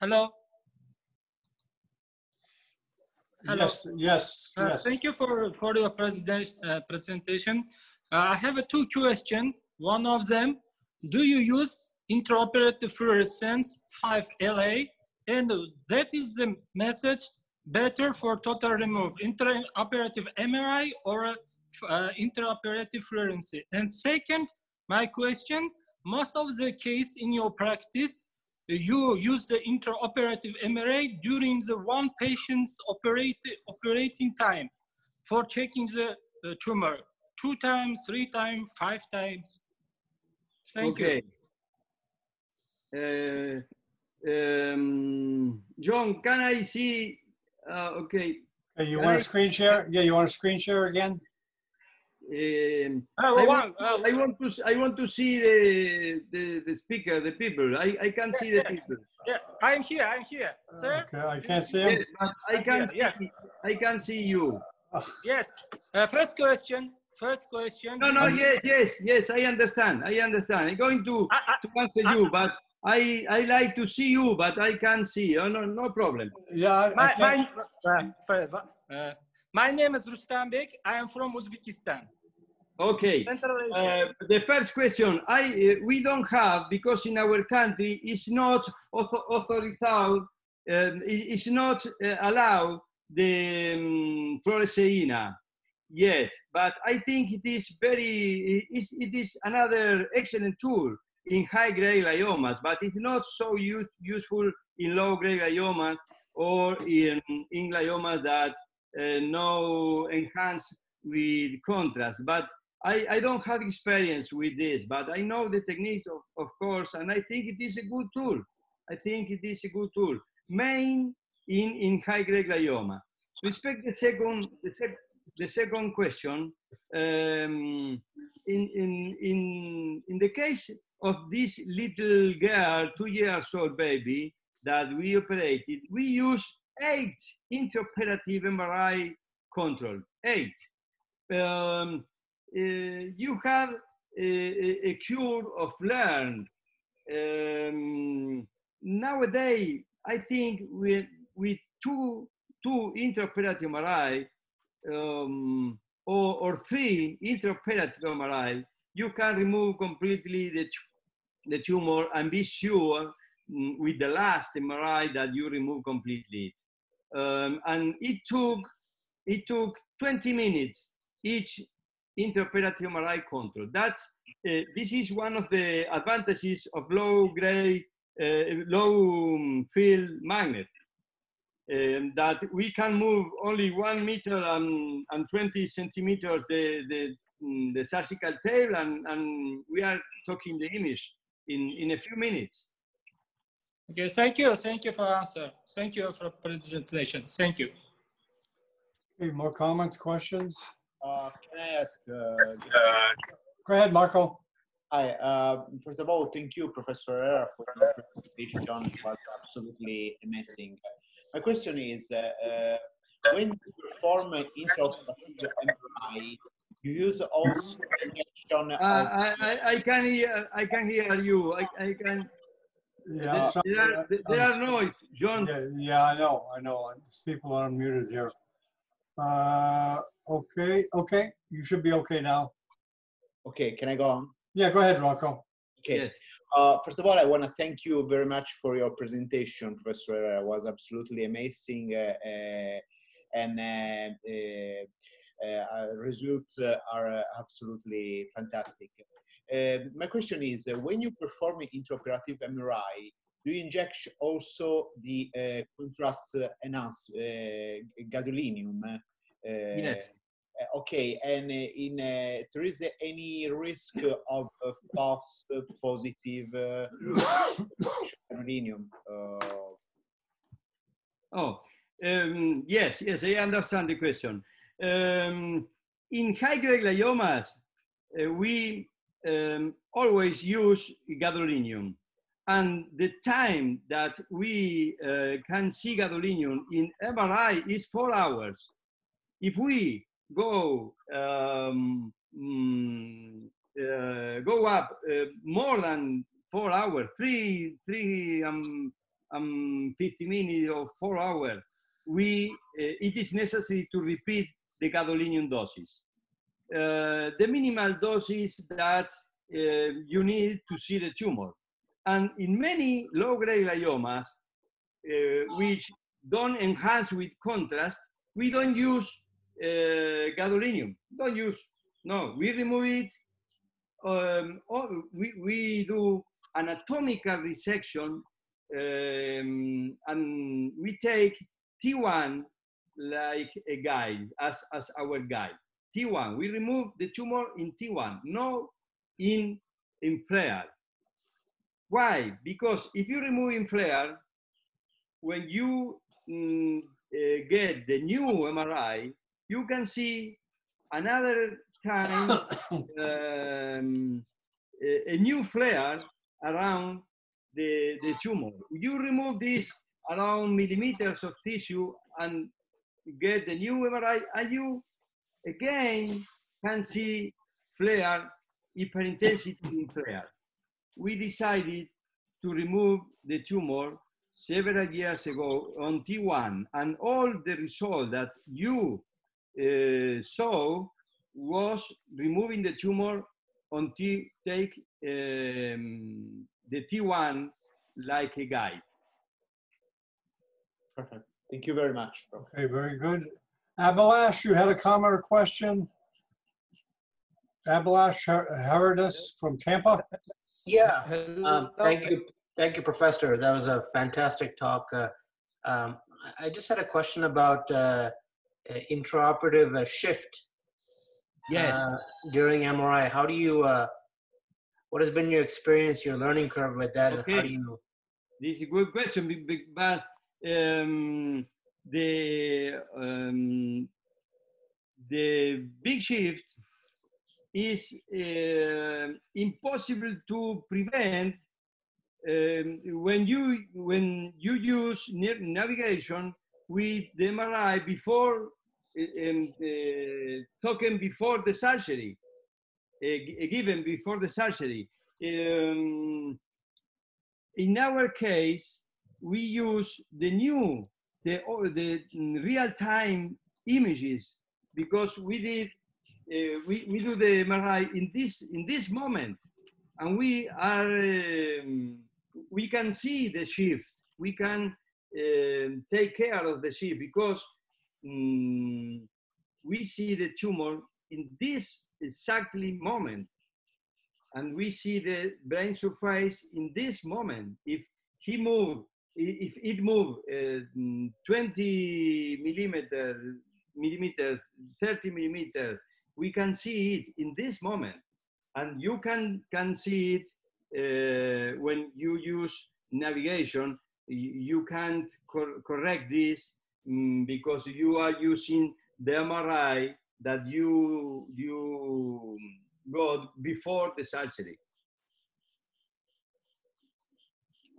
Hello. Hello. Yes, yes, Uh, yes. Thank you for, for your president, uh, presentation. Uh, I have a two questions. One of them, do you use intraoperative fluorescence 5-ALA? And that is the message better for total remove, intraoperative MRI or uh, intraoperative fluorescence? And second, my question, most of the case in your practice, you use the intraoperative MRI during the one patient's operate, operating time for checking the uh, tumor. two times, three times, five times. Thank you. Okay. Uh, um, John, can I see? Uh, okay. Okay, you Can want I- to screen share? Yeah, you want a screen share again? Um, Oh, I, want, I want to. I want to see the the, the speaker, the people. I, I can't see the Yes, people. yeah, I'm here. I'm here, sir. Okay, I can't see him. Yes, I can see. Yes. I can see you. *sighs* Yes. Uh, first question. First question. No, no. Yes, yes, yes. I understand. I understand. I'm going to I, I, to answer I- you, but I I like to see you, but I can't see. Oh, no, no problem. Yeah, I- I my, can't. my, uh, uh, my name is Rustam Bek. I am from Uzbekistan, Okay. Uh, the first question, I uh, we don't have because in our country it's not author, authorized, um, it's not uh, allowed the um, fluoresceina yet. But I think it is very, it is, it is another excellent tool in high-grade gliomas, but it's not so use, useful in low-grade gliomas or in, in gliomas that uh, no enhance with contrast. But I, I don't have experience with this, but I know the techniques, of, of course, and I think it is a good tool. I think it is a good tool, main in, in high-grade glioma. Respect the second, the, sec, the second question. Um, in, in, in, in the case of this little girl, two years old baby, that we operated, we use eight intraoperative MRI control, eight. Um, uh, you have a, a, a cure of learned. Um, nowadays, I think with, with two, two intraoperative MRI um, or, or three intraoperative MRI, you can remove completely the, the tumor and be sure mm, with the last MRI that you remove completely. Um, and it took, it took 20 minutes each intraoperative MRI control. That's, uh, this is one of the advantages of low grade, uh, low um, field magnet. Um, that we can move only one meter and, and 20 centimeters the, the, mm, the surgical table and, and we are talking the image in, in a few minutes. Okay, thank you. Thank you for answer. Thank you for presentation. Thank you. Okay, more comments, questions? Uh, Can I ask, uh, Go ahead, Marco. hi, uh, first of all, thank you, Professor Herrera, for your presentation. It was absolutely amazing. My question is, uh, uh, when you perform an intraoperative MRI, you use also injection Uh, I, I, I can hear, I can hear you. I, I can, Yeah, there, sorry, there are, there are noise, John. Yeah, yeah, I know, I know. These people are muted here. Uh, okay, okay, you should be okay now. Okay, can I go on? Yeah, go ahead, Rocco. Okay. Yes. Uh, first of all, I want to thank you very much for your presentation, Professor. It was absolutely amazing, uh, uh, and uh, uh, results uh, are uh, absolutely fantastic. Uh, my question is, uh, when you perform an intraoperative MRI, do you inject also the uh, contrast uh, enhanced uh, gadolinium? Uh, Yes. uh, Okay, and uh, in uh, there is any risk of uh, false uh, positive uh, *coughs* gadolinium? Uh, Oh, um, yes, yes, I understand the question. Um, in high-grade gliomas, uh, we um, always use gadolinium. And the time that we uh, can see gadolinium in MRI is four hours. If we go um, mm, uh, go up uh, more than four hours, three, three um, um, 50 minutes or four hours, we, uh, it is necessary to repeat the gadolinium doses. Uh, the minimal doses that uh, you need to see the tumor. And in many low-grade gliomas, uh, which don't enhance with contrast, we don't use uh, gadolinium. Don't use. No, we remove it. Um, we, we do anatomical resection um, and we take T1 like a guide, as, as our guide. T1. We remove the tumor in T1, no in, in FLAIR. Why? Because if you remove in FLAIR, when you mm, uh, get the new MRI, you can see another time *coughs* um, a, a new FLAIR around the, the tumor. You remove this around millimeters of tissue and get the new MRI, and you again can see FLAIR, hyperintensity in FLAIR. We decided to remove the tumor several years ago on T1, and all the result that you uh, saw was removing the tumor on T, take um, the T1 like a guide. Perfect. Thank you very much. Okay, very good. Abalash, you had a comment or question? Abalash Her- Herodis from Tampa? Yeah, um, thank you, thank you, Professor. That was a fantastic talk. Uh, um, I I just had a question about uh, uh, intraoperative uh, shift Yes. uh, during MRI. How do you? Uh, what has been your experience, your learning curve with that, and how Okay. do you? This is a good question, be- be- but um, the um, the big shift is uh, impossible to prevent um, when you when you use na- navigation with the MRI before um, uh, talking before the surgery, uh, given before the surgery. Um, in our case, we use the new, the, the real-time images because we did, uh, we, we do the MRI in this, in this moment. And we are, um, we can see the shift. We can um take care of the shift because mm, we see the tumor in this exactly moment and we see the brain surface in this moment. If he move, i- if it move uh, mm, 20 millimeters, millimeters, 30 millimeters, we can see it in this moment. And you can, can see it uh, when you use navigation. You, can't cor- correct this mm, because you are using the MRI that you, you got before the surgery.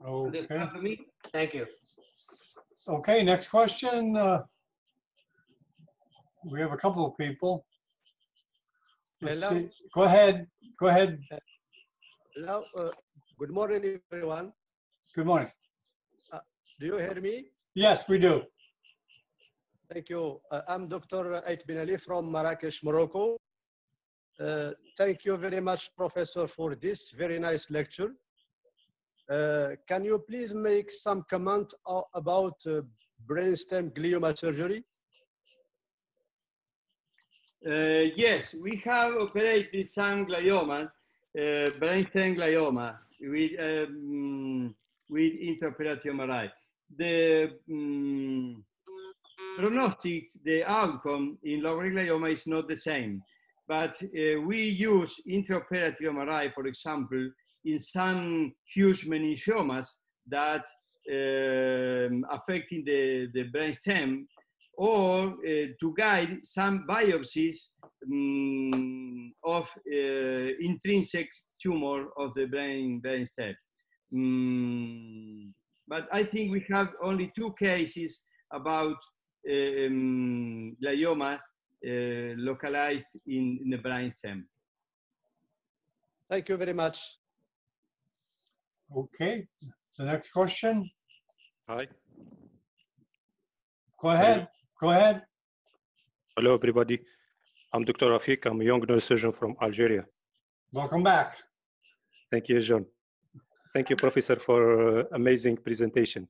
Okay, for me? Thank you. okay, next question. Uh, We have a couple of people. Let's Hello. see. Go ahead, go ahead. Hello. Uh, good morning, everyone. Good morning. Do you hear me? Yes, we do. Thank you. Uh, I'm Dr. Ait Ben Ali from Marrakesh, Morocco. Uh, thank you very much, Professor, for this very nice lecture. Uh, can you please make some comment about uh, brainstem glioma surgery? Uh, yes, we have operated some glioma, uh, brainstem glioma, with, um, with intraoperative MRI. The um, prognostic, the outcome in lower glioma is not the same, but uh, we use intraoperative MRI, for example, in some huge meningiomas that um, affecting the, the brainstem or uh, to guide some biopsies mm, of uh, intrinsic tumor of the brain brainstem. Mm, but I think we have only two cases about um, gliomas uh, localized in, in the brainstem. Thank you very much. Okay, the next question. Hi. Go ahead, go ahead. Hello, everybody. I'm Dr. Rafik. I'm a young neurosurgeon from Algeria. Welcome back. Thank you, John. Thank you, Professor, for uh, amazing presentation.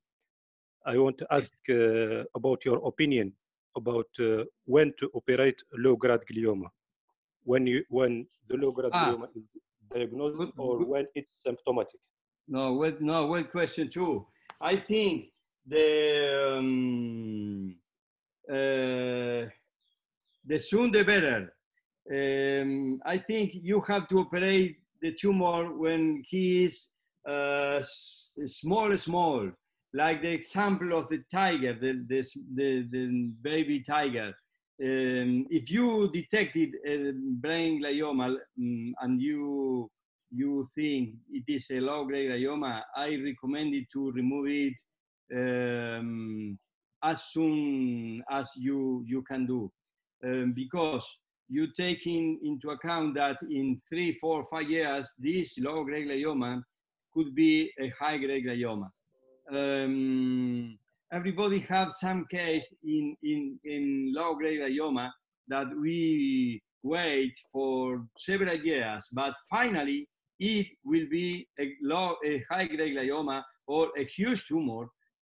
I want to ask uh, about your opinion about uh, when to operate low-grade glioma. When you when the low-grade Ah. glioma is diagnosed or when it's symptomatic. No, well, no, well, question two. I think the um, uh, the soon the better. um, I think you have to operate the tumor when he is uh, small, small, like the example of the tiger, the, the, the, the baby tiger. Um, if you detected a brain glioma um, and you you think it is a low-grade glioma, I recommend it to remove it um, as soon as you you can do, um, because you taking into account that in three, four, five years, this low-grade glioma could be a high-grade glioma. Um, everybody have some case in, in, in low-grade glioma that we wait for several years, but finally it will be a, low, a high-grade glioma or a huge tumor,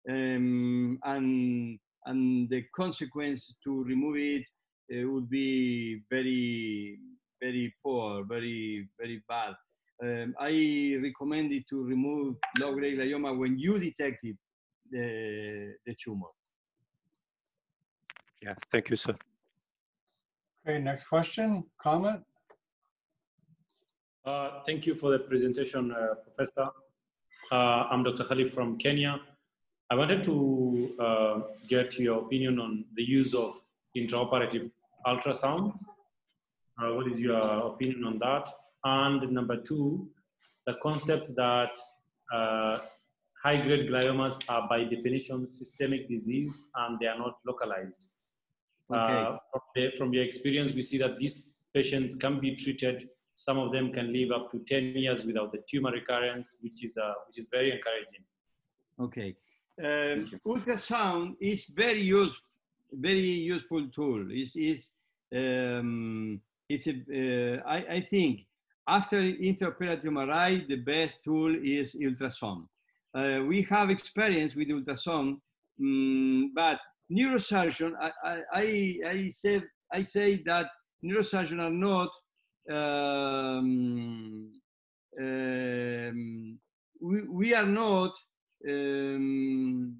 um, and, and the consequence to remove it uh, would be very, very poor, very, very bad. Um, I recommend it to remove low-grade glioma when you detected the, the tumor. Yeah, thank you, sir. Okay, next question, comment? Uh, thank you for the presentation, uh, Professor. Uh, I'm Dr. Khalif from Kenya. I wanted to uh, get your opinion on the use of intraoperative ultrasound. Uh, what is your opinion on that? And number two, the concept that uh, high-grade gliomas are by definition systemic disease and they are not localized. Okay. Uh, from, the, from your experience, we see that these patients can be treated. Some of them can live up to 10 years without the tumor recurrence, which is, uh, which is very encouraging. Okay. Um, ultrasound is very useful, very useful tool. It's, it's, um, it's a, uh, I, I think after intraoperative MRI, the best tool is ultrasound. Uh, we have experience with ultrasound, mm, but neurosurgeon, I, I, I, I said, I say that neurosurgeons are not um, um, we, we are not um,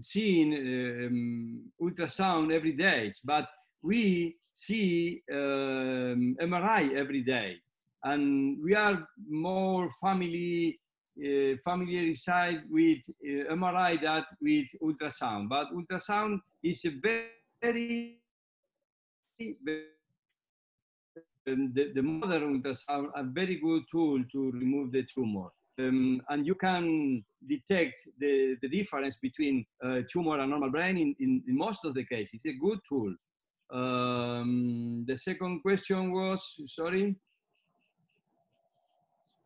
seeing ultrasound every day, but we see MRI every day, and we are more family uh, familiarized with uh, MRI than with ultrasound. But ultrasound is a very, very um, the, the modern ultrasound a very good tool to remove the tumor. Um, and you can detect the, the difference between uh, tumor and normal brain in, in, in, most of the cases. It's a good tool. Um, the second question was, sorry?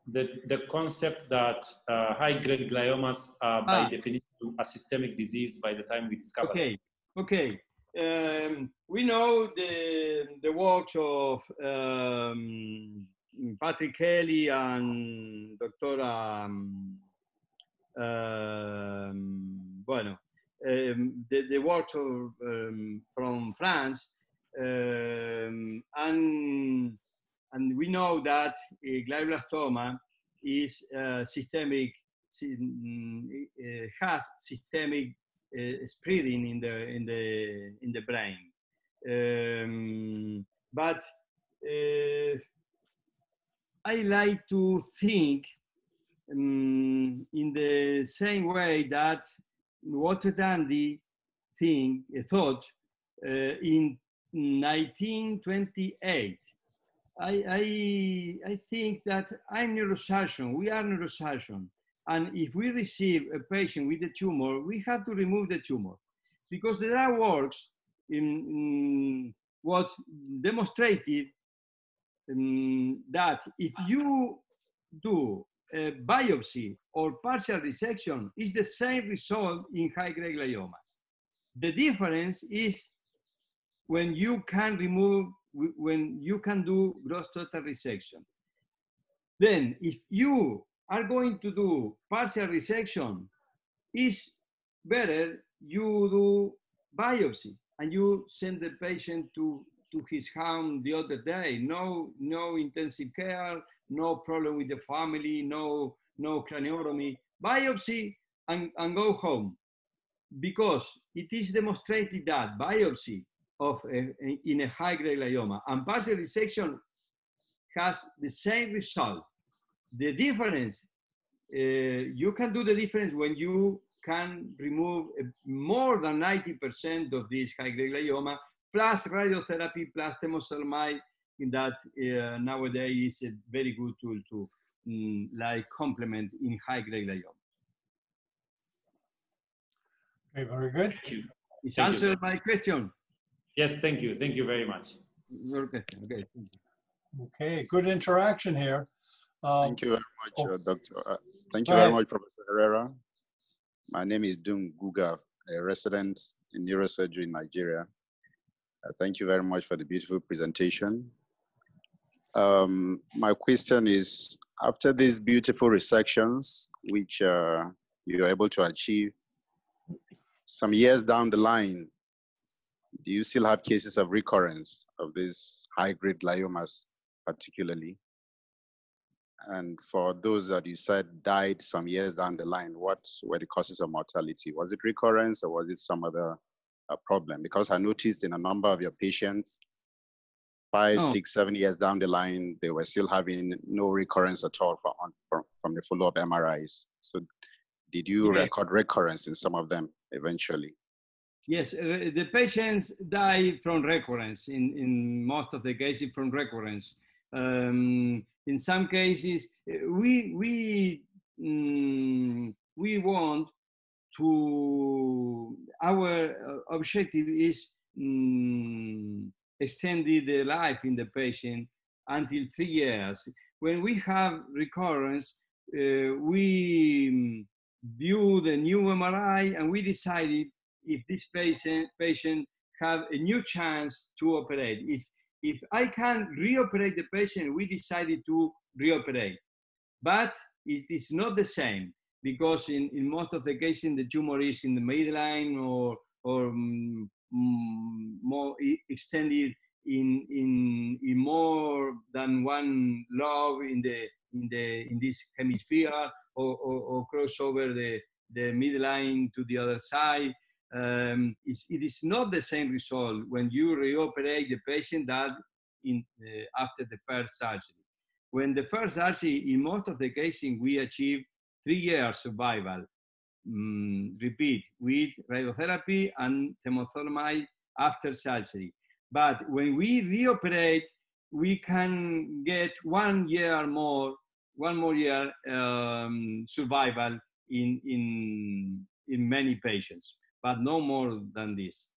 The, the concept that uh, high-grade gliomas are by Ah. definition a systemic disease by the time we discover. Okay, okay. Um, we know the, the works of um, Patrick Kelly and Dr. Um, um, bueno, um, the, the works of, um, from France, and, and we know that uh, glioblastoma is uh, systemic, sy- mm, uh, has systemic spreading in the in the in the brain. Um, but uh, I like to think um, in the same way that Walter Dandy think, thought uh, in 1928. I, I, I think that I'm neurosurgeon, we are neurosurgeon. And if we receive a patient with a tumor, we have to remove the tumor because there are works in, in what demonstrated um, that if you do a biopsy or partial resection, is the same result in high-grade glioma. The difference is when you can remove, when you can do gross total resection. Then if you are going to do partial resection, is better you do biopsy and you send the patient to, to his home the other day. No, no intensive care, no problem with the family, no, no craniotomy. Biopsy and, and go home. Because it is demonstrated that biopsy of a, in a high-grade glioma. And partial resection has the same result. The difference, uh, you can do the difference when you can remove uh, more than 90% of this high-grade glioma, plus radiotherapy, plus temozolomide, In that uh, nowadays is a very good tool to mm, like complement in high-grade glioma. Okay, very good. Thank you. Is Thank you. answered my question? Yes, thank you. Thank you very much. Your question, okay. Okay, good interaction here. Um, Thank you very much, oh. uh, Doctor. Uh, thank you very ahead. much, Professor Herrera. My name is Dum Guga, a resident in neurosurgery in Nigeria. Uh, thank you very much for the beautiful presentation. Um, my question is, after these beautiful resections, which uh, you're able to achieve, some years down the line, do you still have cases of recurrence of these high-grade gliomas, particularly? And for those that you said died some years down the line, what were the causes of mortality? Was it recurrence or was it some other uh, problem? Because I noticed in a number of your patients, five, Oh. six, seven years down the line, they were still having no recurrence at all from, from, from the follow-up MRIs. So did you Yes. record recurrence in some of them eventually? Yes, uh, the patients die from recurrence in, in most of the cases from recurrence. Um, in some cases, uh, we, we, mm, we want to, our uh, objective is mm, extended the life in the patient until three years. When we have recurrence, uh, we mm, view the new MRI and we decided if this patient patient have a new chance to operate. If if I can reoperate the patient, we decided to reoperate. But it is not the same because in, in most of the cases the tumor is in the midline or or mm, mm, more extended in, in in more than one lobe in the in the in this hemisphere or, or, or cross over the the midline to the other side um, it is not the same result when you reoperate the patient that in, uh, after the first surgery. When the first surgery, in most of the cases, we achieve three years survival. Mm, repeat, with radiotherapy and temozolomide after surgery. But when we reoperate, we can get one year more, one more year um, survival in, in, in many patients but no more than this.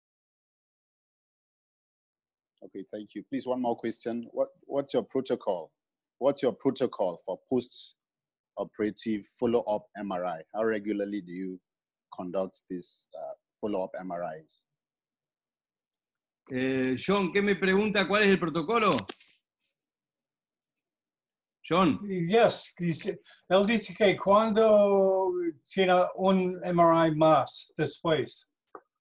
Okay, thank you. Please, one more question. What, what's your protocol? What's your protocol for post-operative follow-up MRI? How regularly do you conduct these uh, follow-up MRIs? Eh, John, ¿qué me pregunta cuál es el protocolo? John. Yes, dice, él dice que cuando tiene un MRI más después,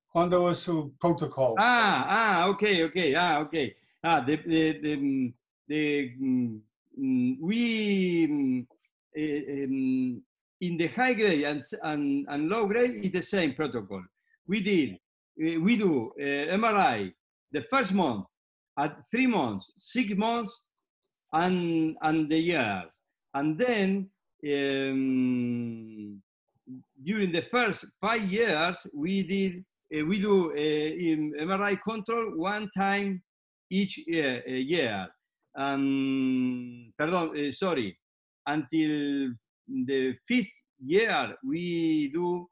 cuando es su protocolo. Ah, ah, okay, okay, ah, okay. Ah, the, the, the, mm, the, mm, mm, we, eh, um, in the high grade and, and, and low grade is the same protocol. We did, eh, we do uh, MRI the first month, at three months, six months, and, and the year. And then um, during the first five years, we did uh, we do uh, in MRI control one time each year. uh, year. Um, pardon, uh, sorry, until the fifth year, we do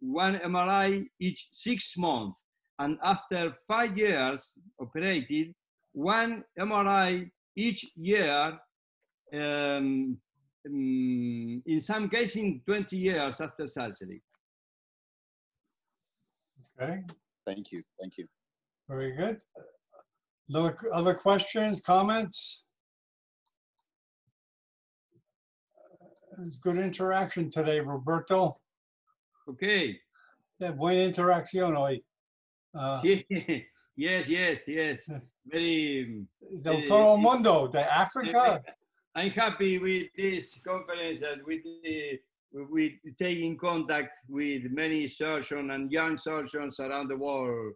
one MRI each six months. And after five years operated, one MRI each year, um, um, in some cases, in 20 years after surgery. Okay, Thank you, thank you. very good. Other, other questions, comments? It's good interaction today, Roberto. Okay. Yeah, buena interacción hoy. Uh, Sí. *laughs* yes, yes, yes. *laughs* Very. Del eh, todo mundo, de Africa. I'm happy with this conference that we we we take in contact with many surgeons and young surgeons around the world.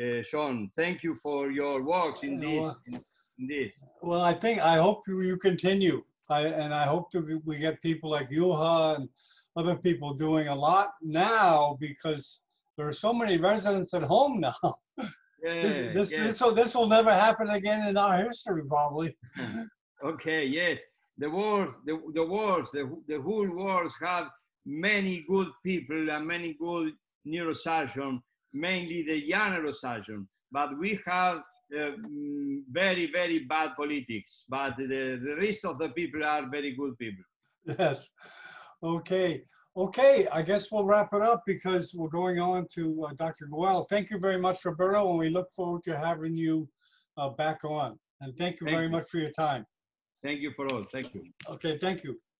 uh, Sean. Thank you for your works in this. well- In, this. Well, I think, I hope you continue. I, and I hope that we- we get people like Yuha and other people doing a lot now because there are so many residents at home *laughs* now. Yeah, This, this, yes. this, will, this will never happen again in our history, probably. *laughs* Okay, yes. The world, the, the world, the, the whole world have many good people and many good neurosurgeons, mainly the young neurosurgeon. But we have uh, mm, very, very bad politics. But the, the rest of the people are very good people. Yes. Okay. Okay. I guess we'll wrap it up because we're going on to uh, Dr. Goel. Thank you very much, Roberto, and we look forward to having you uh, back on. And thank you Thank very you. much for your time. Thank you for all. Thank you. Okay. Thank you.